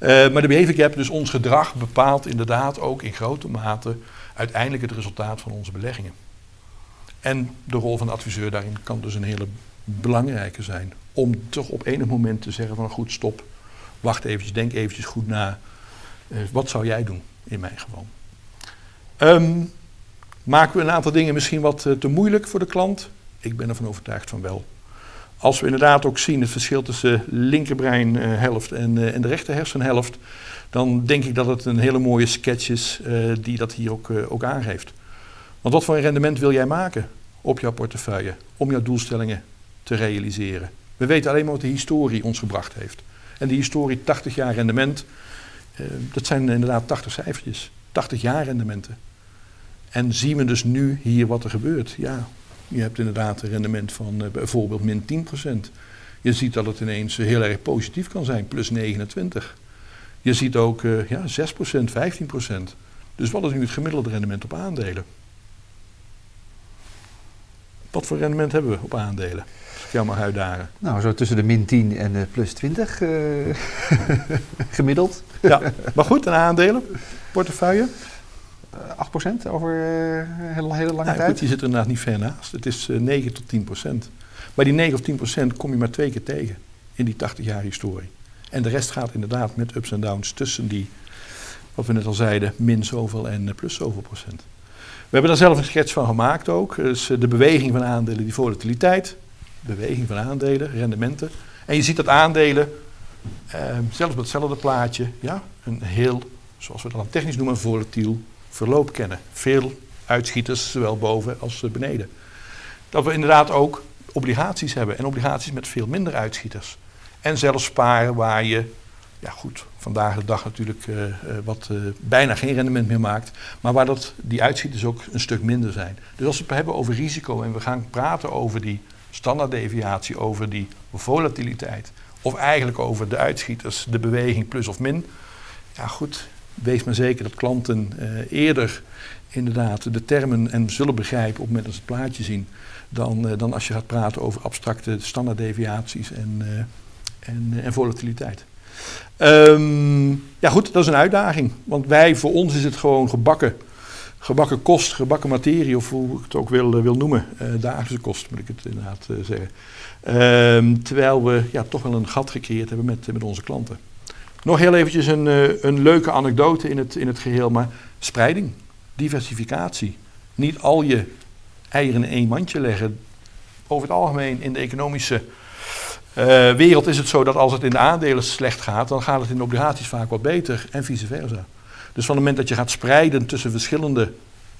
Uh, maar de behavior gap, dus ons gedrag, bepaalt inderdaad ook in grote mate uiteindelijk het resultaat van onze beleggingen. En de rol van de adviseur daarin kan dus een hele belangrijke zijn. Om toch op enig moment te zeggen van goed, stop, wacht eventjes, denk eventjes goed na. Uh, wat zou jij doen in mijn geval? Um, Maken we een aantal dingen misschien wat eh, te moeilijk voor de klant? Ik ben ervan overtuigd van wel. Als we inderdaad ook zien het verschil tussen linkerbreinhelft en, uh, en de rechter hersenhelft, dan denk ik dat het een hele mooie sketch is uh, die dat hier ook, ook aangeeft. Want wat voor een rendement wil jij maken op jouw portefeuille om jouw doelstellingen te realiseren? We weten alleen maar wat de historie ons gebracht heeft. En die historie, 80 jaar rendement, dat zijn inderdaad 80 cijfertjes. 80 jaar rendementen. En zien we dus nu hier wat er gebeurt. Ja, je hebt inderdaad een rendement van uh, bijvoorbeeld min 10%. Je ziet dat het ineens heel erg positief kan zijn, plus 29. Je ziet ook uh, ja, 6%, 15%. Dus wat is nu het gemiddelde rendement op aandelen? Wat voor rendement hebben we op aandelen? Jou maar uitdagen. Nou, zo tussen de min 10 en uh, plus 20 gemiddeld. Ja, maar goed, een aandelen, portefeuille? 8% over een uh, hele, hele lange nou, tijd? Goed, je zit er inderdaad niet ver naast. Het is uh, 9 tot 10%. Maar die 9 of 10% kom je maar twee keer tegen in die 80 jaar historie. En de rest gaat inderdaad met ups en downs tussen die, wat we net al zeiden, min zoveel en uh, plus zoveel procent. We hebben daar zelf een schets van gemaakt ook. Dus de beweging van aandelen, die volatiliteit, beweging van aandelen, rendementen. En je ziet dat aandelen, zelfs met hetzelfde plaatje, ja, een heel, zoals we dat dan technisch noemen, volatiel verloop kennen. Veel uitschieters, zowel boven als beneden. Dat we inderdaad ook obligaties hebben en obligaties met veel minder uitschieters. En zelfs sparen waar je, ja goed, vandaag de dag natuurlijk uh, uh, wat uh, bijna geen rendement meer maakt, maar waar dat, die uitschieters ook een stuk minder zijn. Dus als we het hebben over risico en we gaan praten over die standaarddeviatie, over die volatiliteit, of eigenlijk over de uitschieters, de beweging plus of min, ja goed, wees maar zeker dat klanten uh, eerder inderdaad de termen en zullen begrijpen op het moment dat het plaatje zien, dan, uh, dan als je gaat praten over abstracte standaarddeviaties en, uh, en, en volatiliteit. Um, ja goed, dat is een uitdaging. Want wij, voor ons is het gewoon gebakken, gebakken kost, gebakken materie, of hoe ik het ook wil, wil noemen. Uh, dagelijkse kost, moet ik het inderdaad zeggen. Ehm, terwijl we ja, toch wel een gat gecreëerd hebben met, met onze klanten. Nog heel eventjes een, een leuke anekdote in het, in het geheel, maar spreiding, diversificatie. Niet al je eieren in één mandje leggen. Over het algemeen in de economische uh, wereld is het zo dat als het in de aandelen slecht gaat, dan gaat het in de obligaties vaak wat beter en vice versa. Dus van het moment dat je gaat spreiden tussen verschillende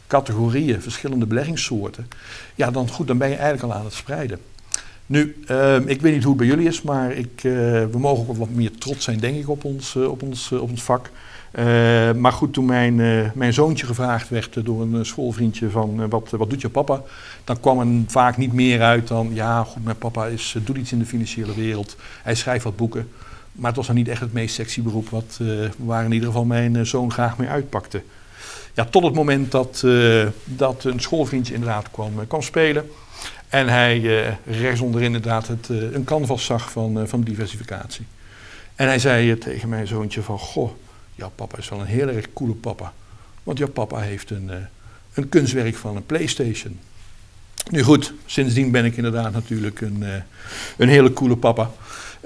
categorieën, verschillende beleggingssoorten, ja, dan, goed, dan ben je eigenlijk al aan het spreiden. Nu, uh, ik weet niet hoe het bij jullie is, maar ik, uh, we mogen ook wat meer trots zijn, denk ik, op ons, op ons, op ons vak. Maar goed, toen mijn, mijn zoontje gevraagd werd door een schoolvriendje van wat, wat doet je papa? Dan kwam er vaak niet meer uit dan, ja goed, mijn papa is, doet iets in de financiële wereld. Hij schrijft wat boeken. Maar het was dan niet echt het meest sexy beroep wat, waar in ieder geval mijn zoon graag mee uitpakte. Ja, tot het moment dat, dat een schoolvriendje inderdaad kwam, kwam spelen. En hij rechts onderin inderdaad het, een canvas zag van, van diversificatie. En hij zei tegen mijn zoontje van, goh, jouw papa is wel een heel erg coole papa. Want jouw papa heeft een, uh, een kunstwerk van een Playstation. Nu goed, sindsdien ben ik inderdaad natuurlijk een, uh, een hele coole papa.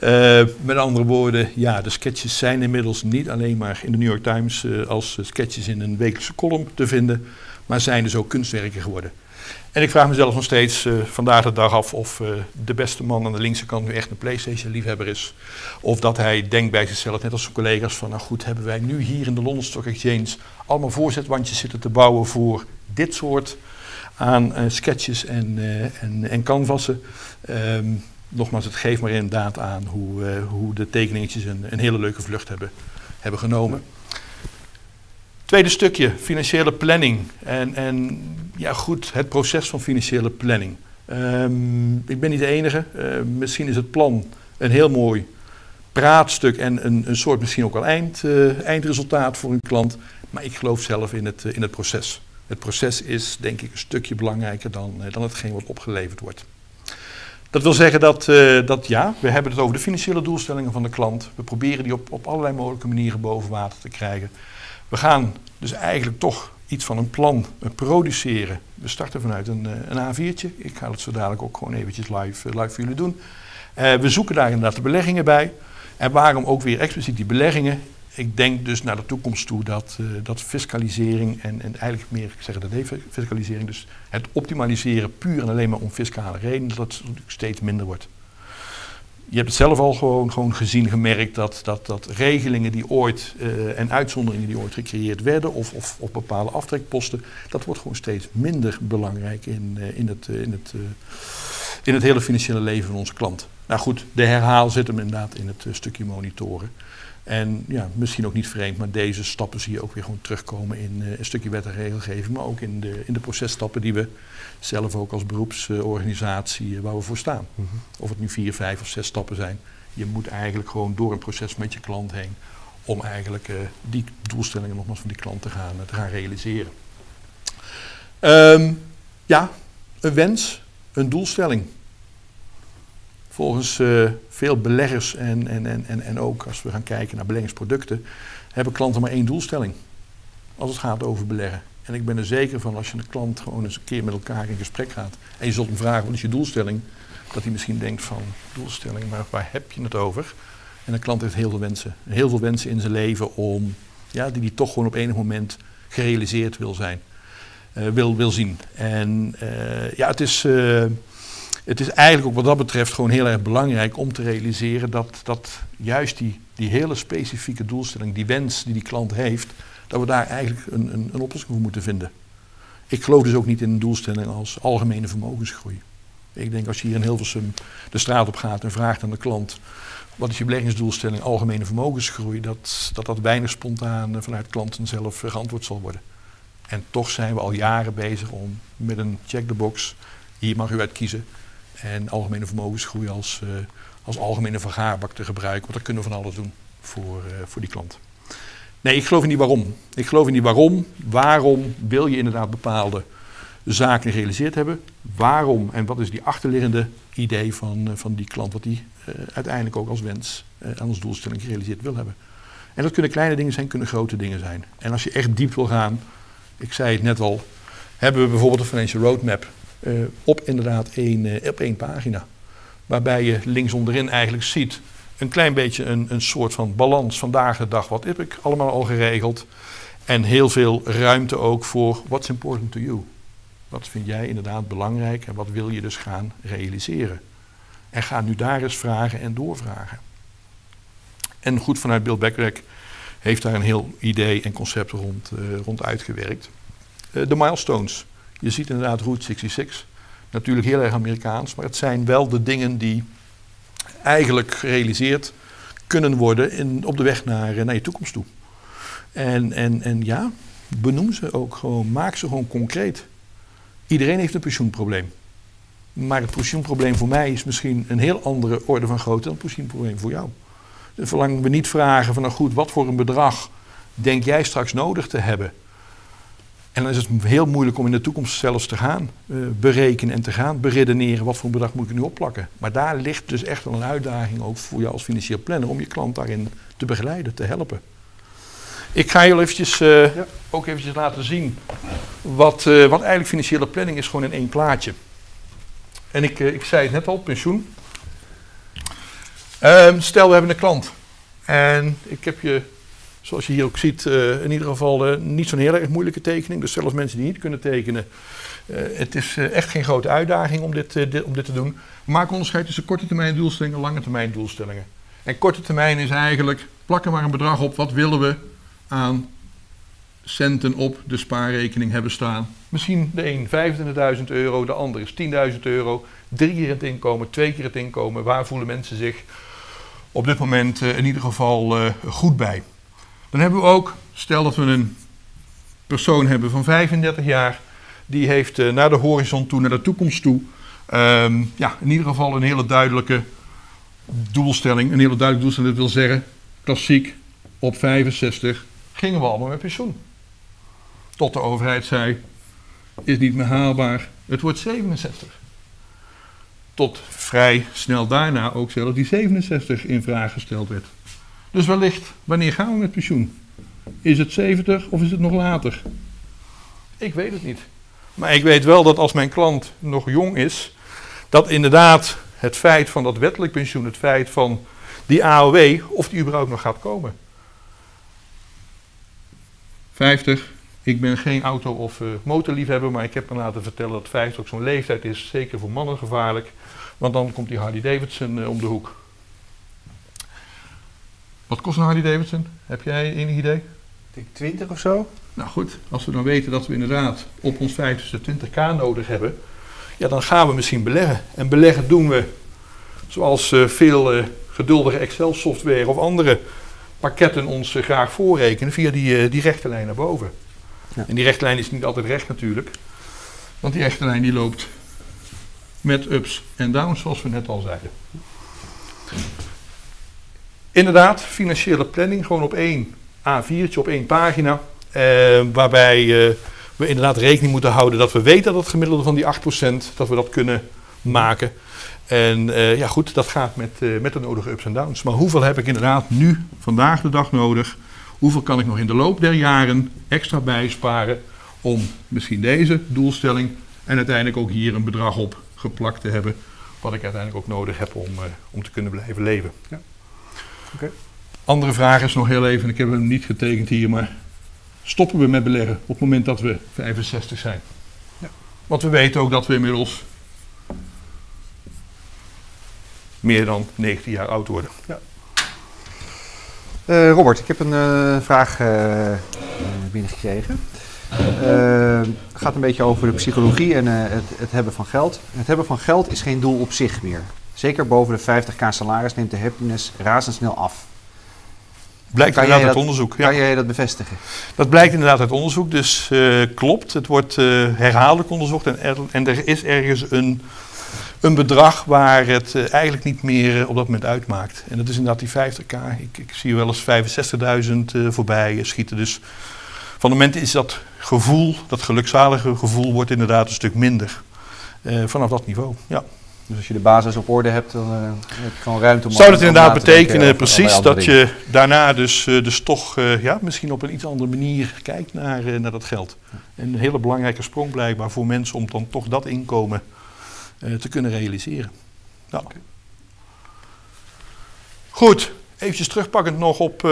Uh, met andere woorden, ja, de sketches zijn inmiddels niet alleen maar in de New York Times als sketches in een wekelijkse column te vinden, maar zijn dus ook kunstwerken geworden. En ik vraag mezelf nog steeds uh, vandaag de dag af of uh, de beste man aan de linkse kant nu echt een PlayStation-liefhebber is. Of dat hij denkt bij zichzelf, net als zijn collega's, van nou goed, hebben wij nu hier in de London Stock Exchange allemaal voorzetwandjes zitten te bouwen voor dit soort aan uh, sketches en, en, en canvassen. Um, nogmaals, het geeft maar inderdaad aan hoe, hoe de tekeningetjes een, een hele leuke vlucht hebben, hebben genomen. Tweede stukje, financiële planning. En, en ja, goed, het proces van financiële planning. Um, ik ben niet de enige. Uh, misschien is het plan een heel mooi praatstuk en een, een soort misschien ook wel eind, uh, eindresultaat voor een klant. Maar ik geloof zelf in het, uh, in het proces. Het proces is denk ik een stukje belangrijker dan, dan hetgeen wat opgeleverd wordt. Dat wil zeggen dat, dat ja, we hebben het over de financiële doelstellingen van de klant. We proberen die op, op allerlei mogelijke manieren boven water te krijgen. We gaan dus eigenlijk toch iets van een plan produceren. We starten vanuit een, eh, een A4'tje. Ik ga het zo dadelijk ook gewoon eventjes live, eh, live voor jullie doen. Uh, we zoeken daar inderdaad de beleggingen bij. En waarom ook weer expliciet die beleggingen? Ik denk dus naar de toekomst toe dat, dat fiscalisering en, en eigenlijk meer, ik zeg dat even, fiscalisering, dus het optimaliseren puur en alleen maar om fiscale redenen, dat het steeds minder wordt je hebt het zelf al gewoon, gewoon gezien, gemerkt dat, dat, dat regelingen die ooit uh, en uitzonderingen die ooit gecreëerd werden, of, of, bepaalde aftrekposten, dat wordt gewoon steeds minder belangrijk in, uh, in, het, uh, in, het, in het hele financiële leven van onze klant. Nou goed, de herhaal zit hem inderdaad in het stukje monitoren. En ja, misschien ook niet vreemd, maar deze stappen zie je ook weer gewoon terugkomen in een stukje wet en regelgeving, maar ook in de, in de processtappen die we zelf ook als beroepsorganisatie eh, waar we voor staan. Mhm. Of het nu vier, vijf of zes stappen zijn. Je moet eigenlijk gewoon door een proces met je klant heen om eigenlijk uh, die doelstellingen nogmaals van die klant te gaan, te gaan realiseren. Um, ja, een wens, een doelstelling. Volgens uh, veel beleggers en, en, en, en ook als we gaan kijken naar beleggingsproducten, hebben klanten maar één doelstelling als het gaat over beleggen. En ik ben er zeker van als je een klant gewoon eens een keer met elkaar in gesprek gaat en je zult hem vragen wat is je doelstelling, dat hij misschien denkt van doelstelling, maar waar heb je het over? En een klant heeft heel veel wensen. Heel veel wensen in zijn leven om, ja, die hij toch gewoon op enig moment gerealiseerd wil zijn. Uh, wil, wil zien. En uh, ja, het is, uh, het is eigenlijk ook wat dat betreft gewoon heel erg belangrijk om te realiseren dat, dat juist die, die hele specifieke doelstelling, die wens die die klant heeft, dat we daar eigenlijk een, een, een oplossing voor moeten vinden. Ik geloof dus ook niet in een doelstelling als algemene vermogensgroei. Ik denk als je hier in Hilversum de straat op gaat en vraagt aan de klant... wat is je beleggingsdoelstelling algemene vermogensgroei... dat dat, dat weinig spontaan vanuit klanten zelf geantwoord zal worden. En toch zijn we al jaren bezig om met een check the box... hier mag u uit kiezen... en algemene vermogensgroei als, uh, als algemene vergaarbak te gebruiken. Want dat kunnen we van alles doen voor, uh, voor die klant. Nee, ik geloof in die waarom. Ik geloof in die waarom. Waarom wil je inderdaad bepaalde zaken gerealiseerd hebben? Waarom en wat is die achterliggende idee van, eh, van die klant, wat die uh, uiteindelijk ook als wens, uh, als doelstelling gerealiseerd wil hebben? En dat kunnen kleine dingen zijn, kunnen grote dingen zijn. En als je echt diep wil gaan, ik zei het net al, hebben we bijvoorbeeld een financial roadmap op inderdaad één, op één pagina. Waarbij je links onderin eigenlijk ziet een klein beetje een, een soort van balans vandaag de dag. Wat heb ik allemaal al geregeld? En heel veel ruimte ook voor what's important to you. Wat vind jij inderdaad belangrijk en wat wil je dus gaan realiseren? En ga nu daar eens vragen en doorvragen. En goed, vanuit Bill Beckerek heeft daar een heel idee en concept rond, uh, rond uitgewerkt. Uh, de milestones. Je ziet inderdaad Route 66. Natuurlijk heel erg Amerikaans, maar het zijn wel de dingen die eigenlijk gerealiseerd kunnen worden in, op de weg naar, eh, naar je toekomst toe. En, en, en ja, benoem ze ook gewoon, maak ze gewoon concreet. Iedereen heeft een pensioenprobleem. Maar het pensioenprobleem voor mij is misschien een heel andere orde van grootte dan het pensioenprobleem voor jou. Verlangen we niet vragen van nou goed, wat voor een bedrag denk jij straks nodig te hebben? En dan is het heel moeilijk om in de toekomst zelfs te gaan uh, berekenen en te gaan beredeneren wat voor een bedrag moet ik nu opplakken. Maar daar ligt dus echt wel een uitdaging ook voor jou als financieel planner om je klant daarin te begeleiden, te helpen. Ik ga je eventjes, uh, ja. ook eventjes laten zien wat, uh, wat eigenlijk financiële planning is gewoon in één plaatje. En ik, ik zei het net al, pensioen. Um, stel we hebben een klant en ik heb je zoals je hier ook ziet, uh, in ieder geval uh, niet zo'n heel erg moeilijke tekening. Dus zelfs mensen die niet kunnen tekenen, uh, het is echt geen grote uitdaging om dit, om dit te doen. Maak onderscheid tussen korte termijn doelstellingen en lange termijn doelstellingen. En korte termijn is eigenlijk, plakken maar een bedrag op, wat willen we aan centen op de spaarrekening hebben staan. Misschien de een 25.000 euro, de ander is 10.000 euro. Drie keer het inkomen, twee keer het inkomen. Waar voelen mensen zich op dit moment in ieder geval goed bij? Dan hebben we ook, stel dat we een persoon hebben van 35 jaar, die heeft uh, naar de horizon toe, naar de toekomst toe, um, ja, in ieder geval een hele duidelijke doelstelling. Een hele duidelijke doelstelling, dat wil zeggen, klassiek, op 65 gingen we allemaal met pensioen. Tot de overheid zei, is niet meer haalbaar, het wordt 67. Tot vrij snel daarna ook zelfs die 67 in vraag gesteld werd. Dus wellicht, wanneer gaan we met pensioen? Is het 70 of is het nog later? Ik weet het niet. Maar ik weet wel dat als mijn klant nog jong is, dat inderdaad het feit van dat wettelijk pensioen, het feit van die AOW, of die überhaupt nog gaat komen. 50. Ik ben geen auto- of uh, motorliefhebber, maar ik heb me laten vertellen dat 50 ook zo'n leeftijd is, zeker voor mannen gevaarlijk. Want dan komt die Harley Davidson uh, om de hoek. Wat kost een Harley Davidson? Heb jij enig idee? Ik denk 20 of zo. Nou goed, als we dan weten dat we inderdaad op ons 50ste 20k nodig hebben, ja, dan gaan we misschien beleggen. En beleggen doen we zoals uh, veel uh, geduldige Excel-software of andere pakketten ons uh, graag voorrekenen via die, die rechte lijn naar boven. Ja. En die rechte lijn is niet altijd recht natuurlijk, want die rechte lijn die loopt met ups en downs zoals we net al zeiden. Inderdaad, financiële planning, gewoon op één A4'tje, op één pagina. Eh, waarbij uh, we inderdaad rekening moeten houden dat we weten dat het gemiddelde van die 8%, dat we dat kunnen maken. En uh, ja goed, dat gaat met, met de nodige ups en downs. Maar hoeveel heb ik inderdaad nu, vandaag de dag nodig? Hoeveel kan ik nog in de loop der jaren extra bijsparen om misschien deze doelstelling en uiteindelijk ook hier een bedrag op geplakt te hebben, wat ik uiteindelijk ook nodig heb om, om te kunnen blijven leven. Ja. Okay. Andere vraag is nog heel even, ik heb hem niet getekend hier, maar stoppen we met beleggen op het moment dat we 65 zijn? Ja. Want we weten ook dat we inmiddels meer dan 19 jaar oud worden. Ja. Uh, Robert, ik heb een uh, vraag uh, binnengekregen. Het gaat een beetje over de psychologie en het, het hebben van geld. Het hebben van geld is geen doel op zich meer. Zeker boven de 50k salaris neemt de happiness razendsnel af. Blijkt kan inderdaad uit onderzoek. Kan jij dat bevestigen? Dat blijkt inderdaad uit onderzoek, dus uh, klopt. Het wordt uh, herhaaldelijk onderzocht en er, en er is ergens een, een bedrag waar het uh, eigenlijk niet meer op dat moment uitmaakt. En dat is inderdaad die 50k. Ik, ik zie wel eens 65.000 voorbij schieten. Dus van het moment is dat gevoel, dat gelukzalige gevoel, wordt inderdaad een stuk minder. vanaf dat niveau, ja. Dus als je de basis op orde hebt, dan uh, heb je gewoon ruimte om... Zou dat inderdaad betekenen, precies, dat je daarna dus, uh, dus toch uh, ja, misschien op een iets andere manier kijkt naar, naar dat geld. En een hele belangrijke sprong blijkbaar voor mensen om dan toch dat inkomen te kunnen realiseren. Nou. Okay. Goed, eventjes terugpakkend nog op,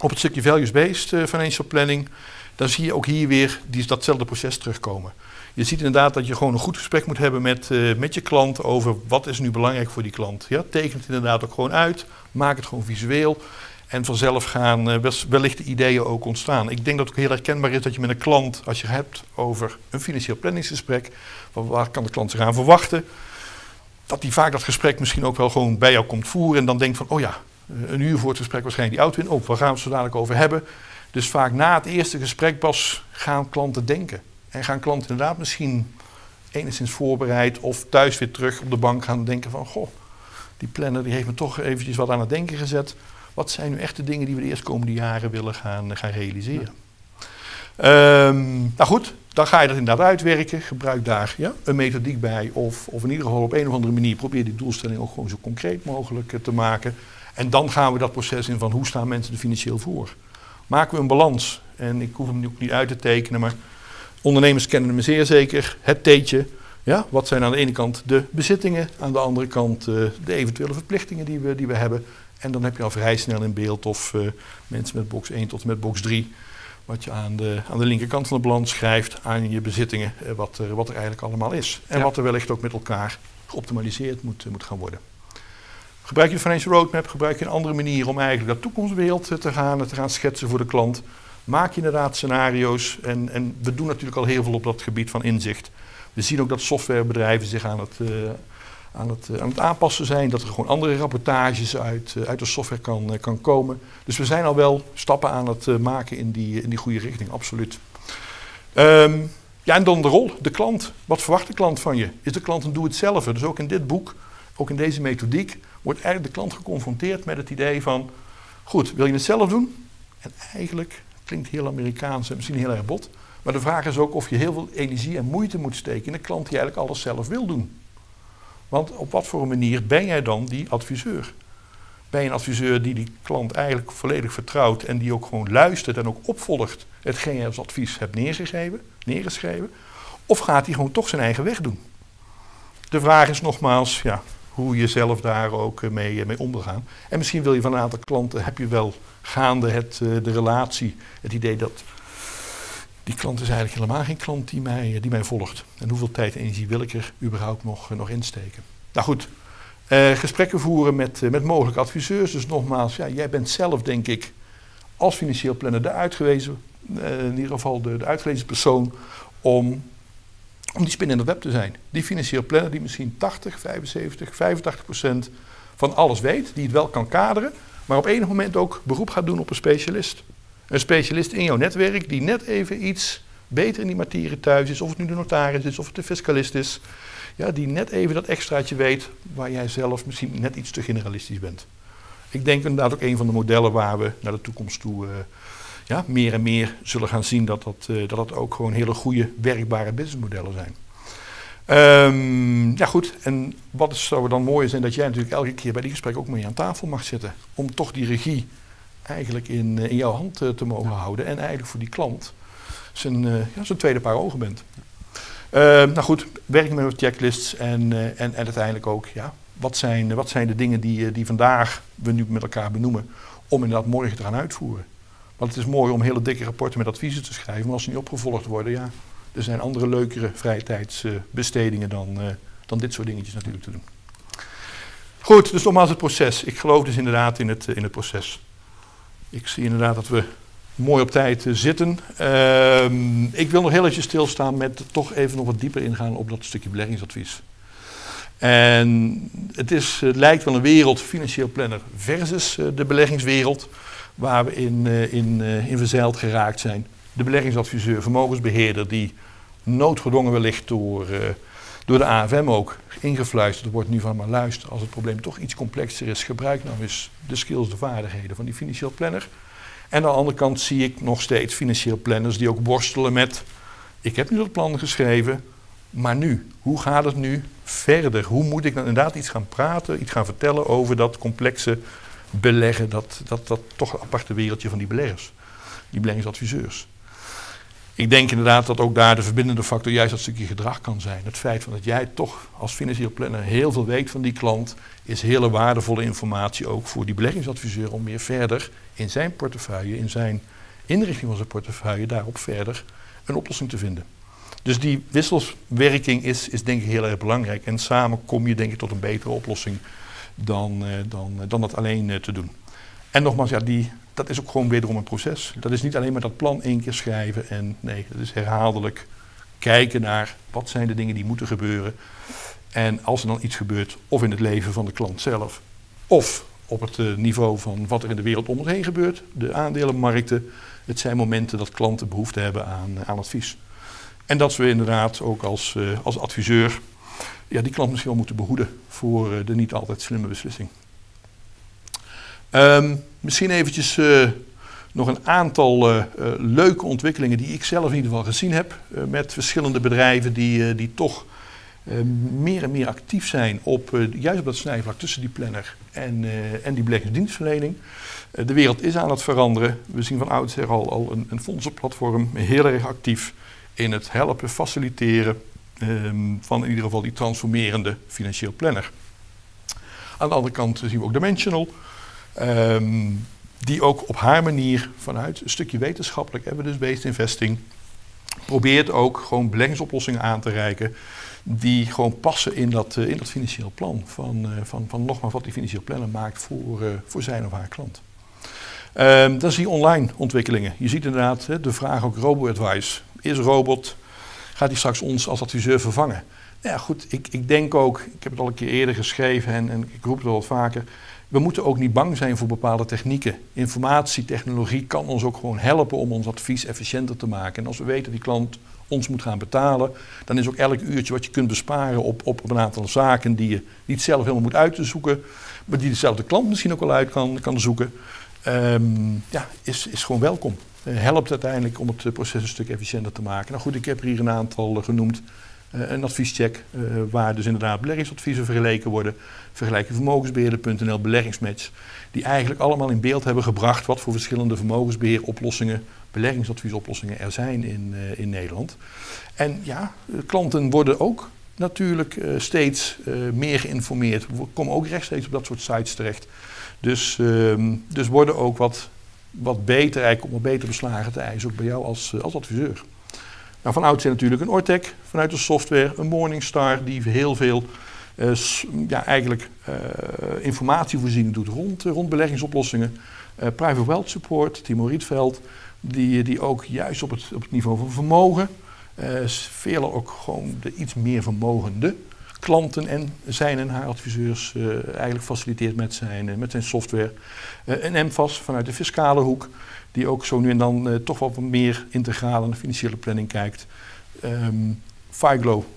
op het stukje values-based financial planning. Dan zie je ook hier weer die, datzelfde proces terugkomen. Je ziet inderdaad dat je gewoon een goed gesprek moet hebben met, uh, met je klant over wat is nu belangrijk voor die klant. Ja, teken het inderdaad ook gewoon uit, maak het gewoon visueel. En vanzelf gaan uh, wellicht de ideeën ook ontstaan. Ik denk dat het ook heel herkenbaar is dat je met een klant, als je hebt over een financieel planningsgesprek, waar kan de klant zich aan verwachten, dat die vaak dat gesprek misschien ook wel gewoon bij jou komt voeren en dan denkt van, oh ja, een uur voor het gesprek waarschijnlijk die auto in, oh, waar gaan we het zo dadelijk over hebben? Dus vaak na het eerste gesprek pas gaan klanten denken. En gaan klanten inderdaad misschien enigszins voorbereid of thuis weer terug op de bank gaan denken van... Goh, die planner die heeft me toch eventjes wat aan het denken gezet. Wat zijn nu echt de dingen die we de eerstkomende jaren willen gaan, gaan realiseren? Um, nou goed, dan ga je dat inderdaad uitwerken. Gebruik daar ja, een methodiek bij. Of, of in ieder geval op een of andere manier probeer die doelstelling ook gewoon zo concreet mogelijk eh, te maken. En dan gaan we dat proces in van hoe staan mensen er financieel voor. Maken we een balans. En ik hoef hem nu ook niet uit te tekenen, maar Ondernemers kennen me zeer zeker. Het teetje. Ja, wat zijn aan de ene kant de bezittingen, aan de andere kant uh, de eventuele verplichtingen die we, die we hebben. En dan heb je al vrij snel in beeld of uh, mensen met box 1 tot en met box 3, wat je aan de, aan de linkerkant van de balans schrijft aan je bezittingen, uh, wat, er, wat er eigenlijk allemaal is. En ja. wat er wellicht ook met elkaar geoptimaliseerd moet, moet gaan worden. Gebruik je de financial roadmap, gebruik je een andere manier om eigenlijk dat toekomstbeeld te gaan, te gaan schetsen voor de klant. Maak je inderdaad scenario's. En, en we doen natuurlijk al heel veel op dat gebied van inzicht. We zien ook dat softwarebedrijven zich aan het, uh, aan het, uh, aan het aanpassen zijn. Dat er gewoon andere rapportages uit, uh, uit de software kan, kan komen. Dus we zijn al wel stappen aan het maken in die, in die goede richting, absoluut. Um, ja, en dan de rol, de klant. Wat verwacht de klant van je? Is de klant een doe-het-zelf? Dus ook in dit boek, ook in deze methodiek, wordt eigenlijk de klant geconfronteerd met het idee van... Goed, wil je het zelf doen? En eigenlijk Klinkt heel Amerikaans en misschien heel erg bot. Maar de vraag is ook of je heel veel energie en moeite moet steken in een klant die eigenlijk alles zelf wil doen. Want op wat voor een manier ben jij dan die adviseur? Ben je een adviseur die die klant eigenlijk volledig vertrouwt en die ook gewoon luistert en ook opvolgt hetgeen je als advies hebt neergegeven, neergeschreven? Of gaat hij gewoon toch zijn eigen weg doen? De vraag is nogmaals, ja, hoe je zelf daar ook mee, mee om. En misschien wil je van een aantal klanten, heb je wel gaande het, uh, de relatie, het idee dat die klant is eigenlijk helemaal geen klant die mij, die mij volgt. En hoeveel tijd en energie wil ik er überhaupt nog, nog insteken? Nou goed, gesprekken voeren met, met mogelijke adviseurs. Dus nogmaals, ja, jij bent zelf denk ik als financieel planner de uitgewezen, in ieder geval de, de uitgewezen persoon om om die spin in het web te zijn. Die financieel planner die misschien 80, 75, 85 procent van alles weet, die het wel kan kaderen, maar op enig moment ook beroep gaat doen op een specialist. Een specialist in jouw netwerk die net even iets beter in die materie thuis is, of het nu de notaris is of het de fiscalist is, ja, die net even dat extraatje weet waar jij zelf misschien net iets te generalistisch bent. Ik denk inderdaad ook een van de modellen waar we naar de toekomst toe uh, ja, meer en meer zullen gaan zien dat dat, uh, dat dat ook gewoon hele goede werkbare businessmodellen zijn. Um, ja goed, en wat zou er dan mooi zijn dat jij natuurlijk elke keer bij die gesprekken ook mee aan tafel mag zitten. Om toch die regie eigenlijk in, uh, in jouw hand uh, te mogen ja. houden. En eigenlijk voor die klant zijn, ja, zijn tweede paar ogen bent. nou goed, werken met checklists en, en, en uiteindelijk ook, ja, wat zijn, wat zijn de dingen die, die vandaag we nu met elkaar benoemen, om inderdaad morgen te gaan uitvoeren. Want het is mooi om hele dikke rapporten met adviezen te schrijven, maar als ze niet opgevolgd worden, ja, er zijn andere leukere vrije tijdsbestedingen dan, uh, dan dit soort dingetjes natuurlijk te doen. Goed, dus nogmaals het proces. Ik geloof dus inderdaad in het, in het proces. Ik zie inderdaad dat we mooi op tijd uh, zitten. Uh, ik wil nog heel even stilstaan met toch even nog wat dieper ingaan op dat stukje beleggingsadvies. En het, is, het lijkt wel een wereld, financieel planner versus de beleggingswereld waar we in, in, in verzeild geraakt zijn. De beleggingsadviseur, vermogensbeheerder, die noodgedwongen wellicht door, uh, door de AFM ook ingefluisterd wordt nu van maar luister, als het probleem toch iets complexer is, gebruik nou eens de skills, de vaardigheden van die financieel planner. En aan de andere kant zie ik nog steeds financieel planners die ook worstelen met, ik heb nu dat plan geschreven, Maar nu, hoe gaat het nu verder? Hoe moet ik dan inderdaad iets gaan praten, iets gaan vertellen over dat complexe beleggen, dat, dat, dat toch aparte wereldje van die beleggers, die beleggingsadviseurs? Ik denk inderdaad dat ook daar de verbindende factor juist dat stukje gedrag kan zijn. Het feit van dat jij toch als financieel planner heel veel weet van die klant, is hele waardevolle informatie ook voor die beleggingsadviseur om meer verder in zijn portefeuille, in zijn inrichting van zijn portefeuille, daarop verder een oplossing te vinden. Dus die wisselswerking is, is denk ik heel erg belangrijk. En samen kom je denk ik tot een betere oplossing dan, uh, dan, dan dat alleen uh, te doen. En nogmaals, ja, die, dat is ook gewoon wederom een proces. Dat is niet alleen maar dat plan één keer schrijven en nee, dat is herhaaldelijk kijken naar wat zijn de dingen die moeten gebeuren. En als er dan iets gebeurt, of in het leven van de klant zelf, of op het uh, niveau van wat er in de wereld om ons heen gebeurt, de aandelenmarkten, het zijn momenten dat klanten behoefte hebben aan, aan advies. En dat we inderdaad ook als, uh, als adviseur ja, die klant misschien wel moeten behoeden voor de niet altijd slimme beslissing. Um, misschien eventjes uh, nog een aantal leuke ontwikkelingen die ik zelf in ieder geval gezien heb met verschillende bedrijven die, die toch meer en meer actief zijn op juist op dat snijvlak tussen die planner en, en die beleggingsdienstverlening. de wereld is aan het veranderen. We zien van oudsher al, al een, een fondsenplatform heel erg actief in het helpen, faciliteren um, van in ieder geval die transformerende financieel planner. Aan de andere kant zien we ook Dimensional, um, die ook op haar manier vanuit een stukje wetenschappelijk evidence-based investing probeert ook gewoon beleggingsoplossingen aan te reiken die gewoon passen in dat, uh, in dat financieel plan van, uh, van, van nogmaals wat die financieel planner maakt voor, uh, voor zijn of haar klant. Um, dan zie je online ontwikkelingen. Je ziet inderdaad hè, de vraag ook robo-advice is robot, gaat hij straks ons als adviseur vervangen? Nou ja, goed, ik, ik denk ook, ik heb het al een keer eerder geschreven en, en ik roep het wat vaker. We moeten ook niet bang zijn voor bepaalde technieken. Informatietechnologie kan ons ook gewoon helpen om ons advies efficiënter te maken. En als we weten dat die klant ons moet gaan betalen, dan is ook elk uurtje wat je kunt besparen op, op een aantal zaken die je niet zelf helemaal moet uitzoeken, maar die dezelfde klant misschien ook wel uit kan, kan zoeken, um, ja, is, is gewoon welkom. Eh, helpt uiteindelijk om het proces een stuk efficiënter te maken. Nou goed, ik heb er hier een aantal eh, genoemd. Uh, een adviescheck uh, waar dus inderdaad beleggingsadviezen vergeleken worden. Vergelijken vermogensbeheerder.nl, beleggingsmatch. Die eigenlijk allemaal in beeld hebben gebracht wat voor verschillende vermogensbeheeroplossingen, beleggingsadviesoplossingen er zijn in, uh, in Nederland. En ja, klanten worden ook natuurlijk steeds meer geïnformeerd. Komen ook rechtstreeks op dat soort sites terecht. Dus, ehm, dus worden ook wat wat beter, eigenlijk om wat beter beslagen te eisen, ook bij jou als, eh, als adviseur. Nou, van oudsher natuurlijk een Ortec, vanuit de software, een Morningstar die heel veel uh, ja, eigenlijk uh, informatievoorziening doet rond, rond beleggingsoplossingen. Private Wealth Support, Timo Rietveld, die, die ook juist op het, op het niveau van vermogen, velen ook gewoon de iets meer vermogende klanten en zijn en haar adviseurs eigenlijk faciliteert met zijn, met zijn software. Een MFAS vanuit de fiscale hoek, die ook zo nu en dan toch wat meer de financiële planning kijkt. Um,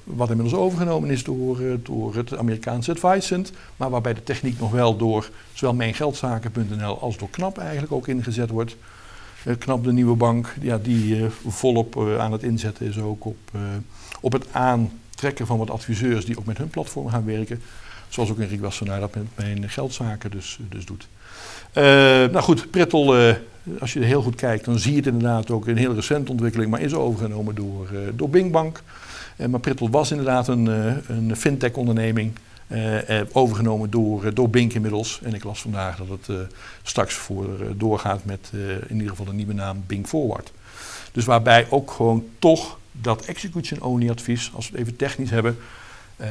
wat inmiddels overgenomen is door, door het Amerikaanse Advisent, maar waarbij de techniek nog wel door zowel mijngeldzaken.nl als door KNAP eigenlijk ook ingezet wordt. KNAP, de nieuwe bank, ja, die volop aan het inzetten is ook op, op het aan trekken van wat adviseurs die ook met hun platform gaan werken. Zoals ook Enrique Wassenaar dat met mijn geldzaken dus, dus doet. Uh, nou goed, Prettel, uh, als je er heel goed kijkt, dan zie je het inderdaad ook een heel recente ontwikkeling, maar is overgenomen door, uh, door Bingbank. maar Prettel was inderdaad een, een fintech-onderneming, overgenomen door, door Bink inmiddels. En ik las vandaag dat het straks voor doorgaat met in ieder geval een nieuwe naam Bink Forward. Dus waarbij ook gewoon toch dat execution-only advies, als we het even technisch hebben, uh,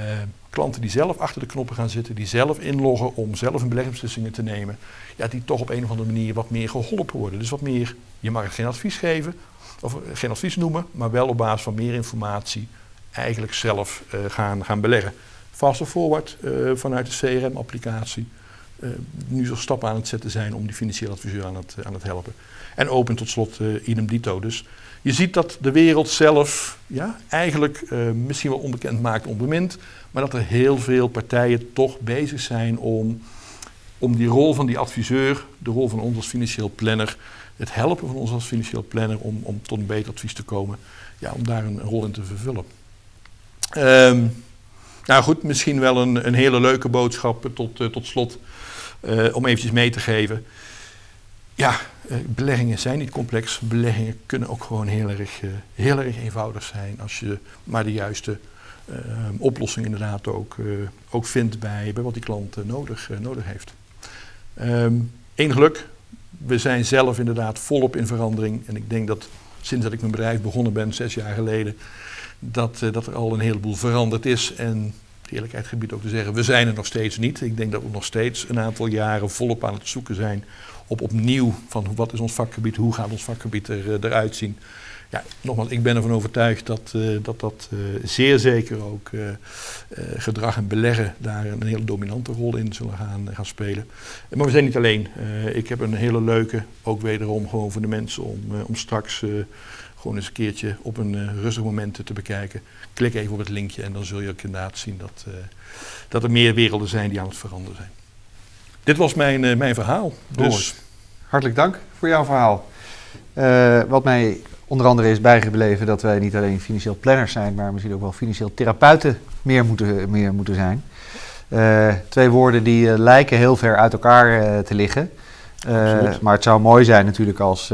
klanten die zelf achter de knoppen gaan zitten, die zelf inloggen om zelf een beleggingsbeslissingen te nemen, ja, die toch op een of andere manier wat meer geholpen worden. Dus wat meer, je mag het geen advies geven, of geen advies noemen, maar wel op basis van meer informatie eigenlijk zelf uh, gaan, gaan beleggen. Faster forward vanuit de CRM-applicatie. nu zo stappen aan het zetten zijn om die financiële adviseur aan het, aan het helpen. En open tot slot idem dito. Dus je ziet dat de wereld zelf ja, eigenlijk uh, misschien wel onbekend maakt, onbemind, maar dat er heel veel partijen toch bezig zijn om, om die rol van die adviseur, de rol van ons als financieel planner, het helpen van ons als financieel planner om, om tot een beter advies te komen, ja, om daar een, rol in te vervullen. Ehm, nou goed, misschien wel een, een hele leuke boodschap tot, uh, tot slot. Uh, om eventjes mee te geven. Ja, uh, beleggingen zijn niet complex. Beleggingen kunnen ook gewoon heel erg, heel erg eenvoudig zijn. Als je maar de juiste ehm, oplossing inderdaad ook, ook vindt bij, bij wat die klant nodig, nodig heeft. Eén ehm, geluk, we zijn zelf inderdaad volop in verandering. En ik denk dat sinds dat ik mijn bedrijf begonnen ben, zes jaar geleden, dat, dat er al een heleboel veranderd is. En eerlijkheid gebied ook te zeggen, we zijn er nog steeds niet. Ik denk dat we nog steeds een aantal jaren volop aan het zoeken zijn op opnieuw van wat is ons vakgebied, hoe gaat ons vakgebied er, uh, eruit zien. Ja, nogmaals, ik ben ervan overtuigd dat uh, dat, dat zeer zeker ook gedrag en beleggen daar een hele dominante rol in zullen gaan, gaan spelen. Maar we zijn niet alleen. ik heb een hele leuke, ook wederom gewoon voor de mensen om, om straks gewoon eens een keertje op een rustig moment te bekijken. Klik even op het linkje en dan zul je ook inderdaad zien dat, dat er meer werelden zijn die aan het veranderen zijn. Dit was mijn, uh, mijn verhaal. Dus... Hartelijk dank voor jouw verhaal. wat mij onder andere is bijgebleven dat wij niet alleen financieel planners zijn, maar misschien ook wel financieel therapeuten meer moeten, meer moeten zijn. twee woorden die lijken heel ver uit elkaar te liggen. Maar het zou mooi zijn natuurlijk als,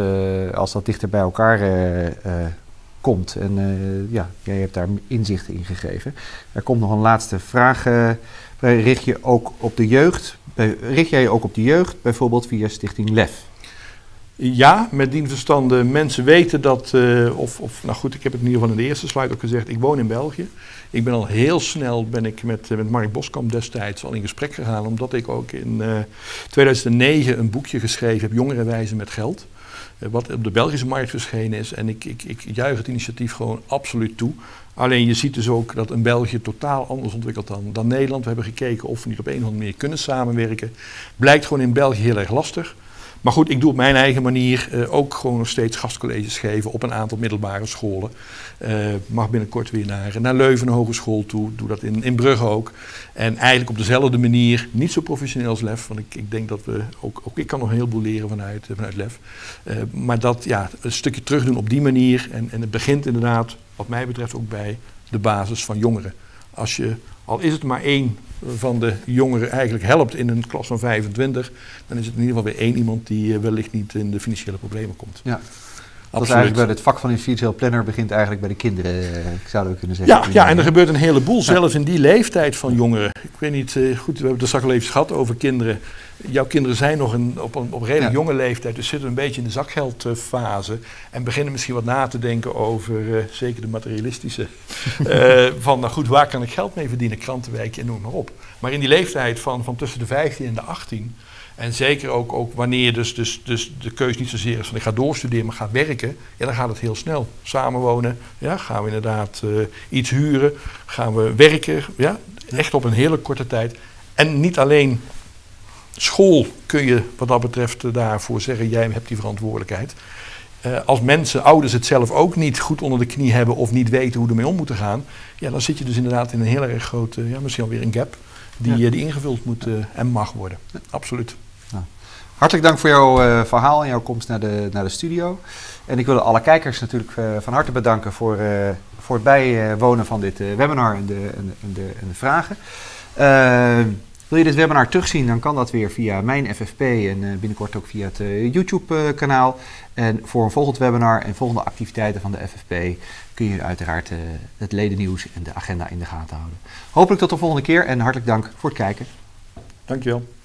als dat dichter bij elkaar komt. En ja, jij hebt daar inzichten in gegeven. Er komt nog een laatste vraag. Richt je ook op de jeugd? Richt jij je ook op de jeugd, bijvoorbeeld via Stichting LEF? Ja, met dien verstande mensen weten dat, of, of nou goed, ik heb het in ieder geval in de eerste slide ook gezegd, ik woon in België. Ik ben al heel snel ben ik met, met Mark Boskamp destijds al in gesprek gegaan, omdat ik ook in uh, 2009 een boekje geschreven heb, Jongerenwijzen met geld. Wat op de Belgische markt verschenen is. En ik, ik, ik juich het initiatief gewoon absoluut toe. Alleen je ziet dus ook dat een België totaal anders ontwikkelt dan, dan Nederland. We hebben gekeken of we niet op een of andere manier kunnen samenwerken. Blijkt gewoon in België heel erg lastig. Maar goed, ik doe op mijn eigen manier uh, ook gewoon nog steeds gastcolleges geven op een aantal middelbare scholen. Uh, mag binnenkort weer naar, naar Leuven, hogeschool toe. Doe dat in, in Brugge ook. En eigenlijk op dezelfde manier, niet zo professioneel als LEF. Want ik, ik denk dat we ook, ook ik kan nog een heleboel leren vanuit, vanuit LEF. maar dat ja, een stukje terug doen op die manier. En, en het begint inderdaad, wat mij betreft, ook bij de basis van jongeren. Als je, al is het maar één van de jongeren eigenlijk helpt in een klas van 25, dan is het in ieder geval weer één iemand die eh, wellicht niet in de financiële problemen komt. Ja. Dat is eigenlijk bij het vak van financieel planner begint eigenlijk bij de kinderen, eh, ik zou dat kunnen zeggen. Ja, ja, en er gebeurt een heleboel, zelfs in die leeftijd van jongeren. Ik weet niet, eh, goed, we hebben het straks al even gehad over kinderen. Jouw kinderen zijn nog een, op een op redelijk jonge leeftijd, dus zitten een beetje in de zakgeldfase. En beginnen misschien wat na te denken over, uh, zeker de materialistische, uh, van nou goed, waar kan ik geld mee verdienen, krantenwijkje en noem maar op. Maar in die leeftijd van, van tussen de 15 en de 18 en zeker ook, ook wanneer dus, dus, dus de keus niet zozeer is van ik ga doorstuderen, maar ga werken, ja, dan gaat het heel snel. Samenwonen, ja, gaan we inderdaad uh, iets huren, gaan we werken, ja, echt op een hele korte tijd. En niet alleen school kun je wat dat betreft daarvoor zeggen, jij hebt die verantwoordelijkheid. Uh, als mensen, ouders het zelf ook niet goed onder de knie hebben of niet weten hoe ermee om moeten gaan, ja, dan zit je dus inderdaad in een heel erg grote, ja, misschien alweer een gap die, ja. die ingevuld moet uh, en mag worden. Absoluut. Hartelijk dank voor jouw uh, verhaal en jouw komst naar de, naar de studio. En ik wil alle kijkers natuurlijk uh, van harte bedanken voor, uh, voor het bijwonen van dit webinar en de, en, en de, en de vragen. wil je dit webinar terugzien, dan kan dat weer via mijn FFP en binnenkort ook via het YouTube-kanaal. En voor een volgend webinar en volgende activiteiten van de FFP kun je uiteraard het ledennieuws en de agenda in de gaten houden. Hopelijk tot de volgende keer en hartelijk dank voor het kijken. Dankjewel.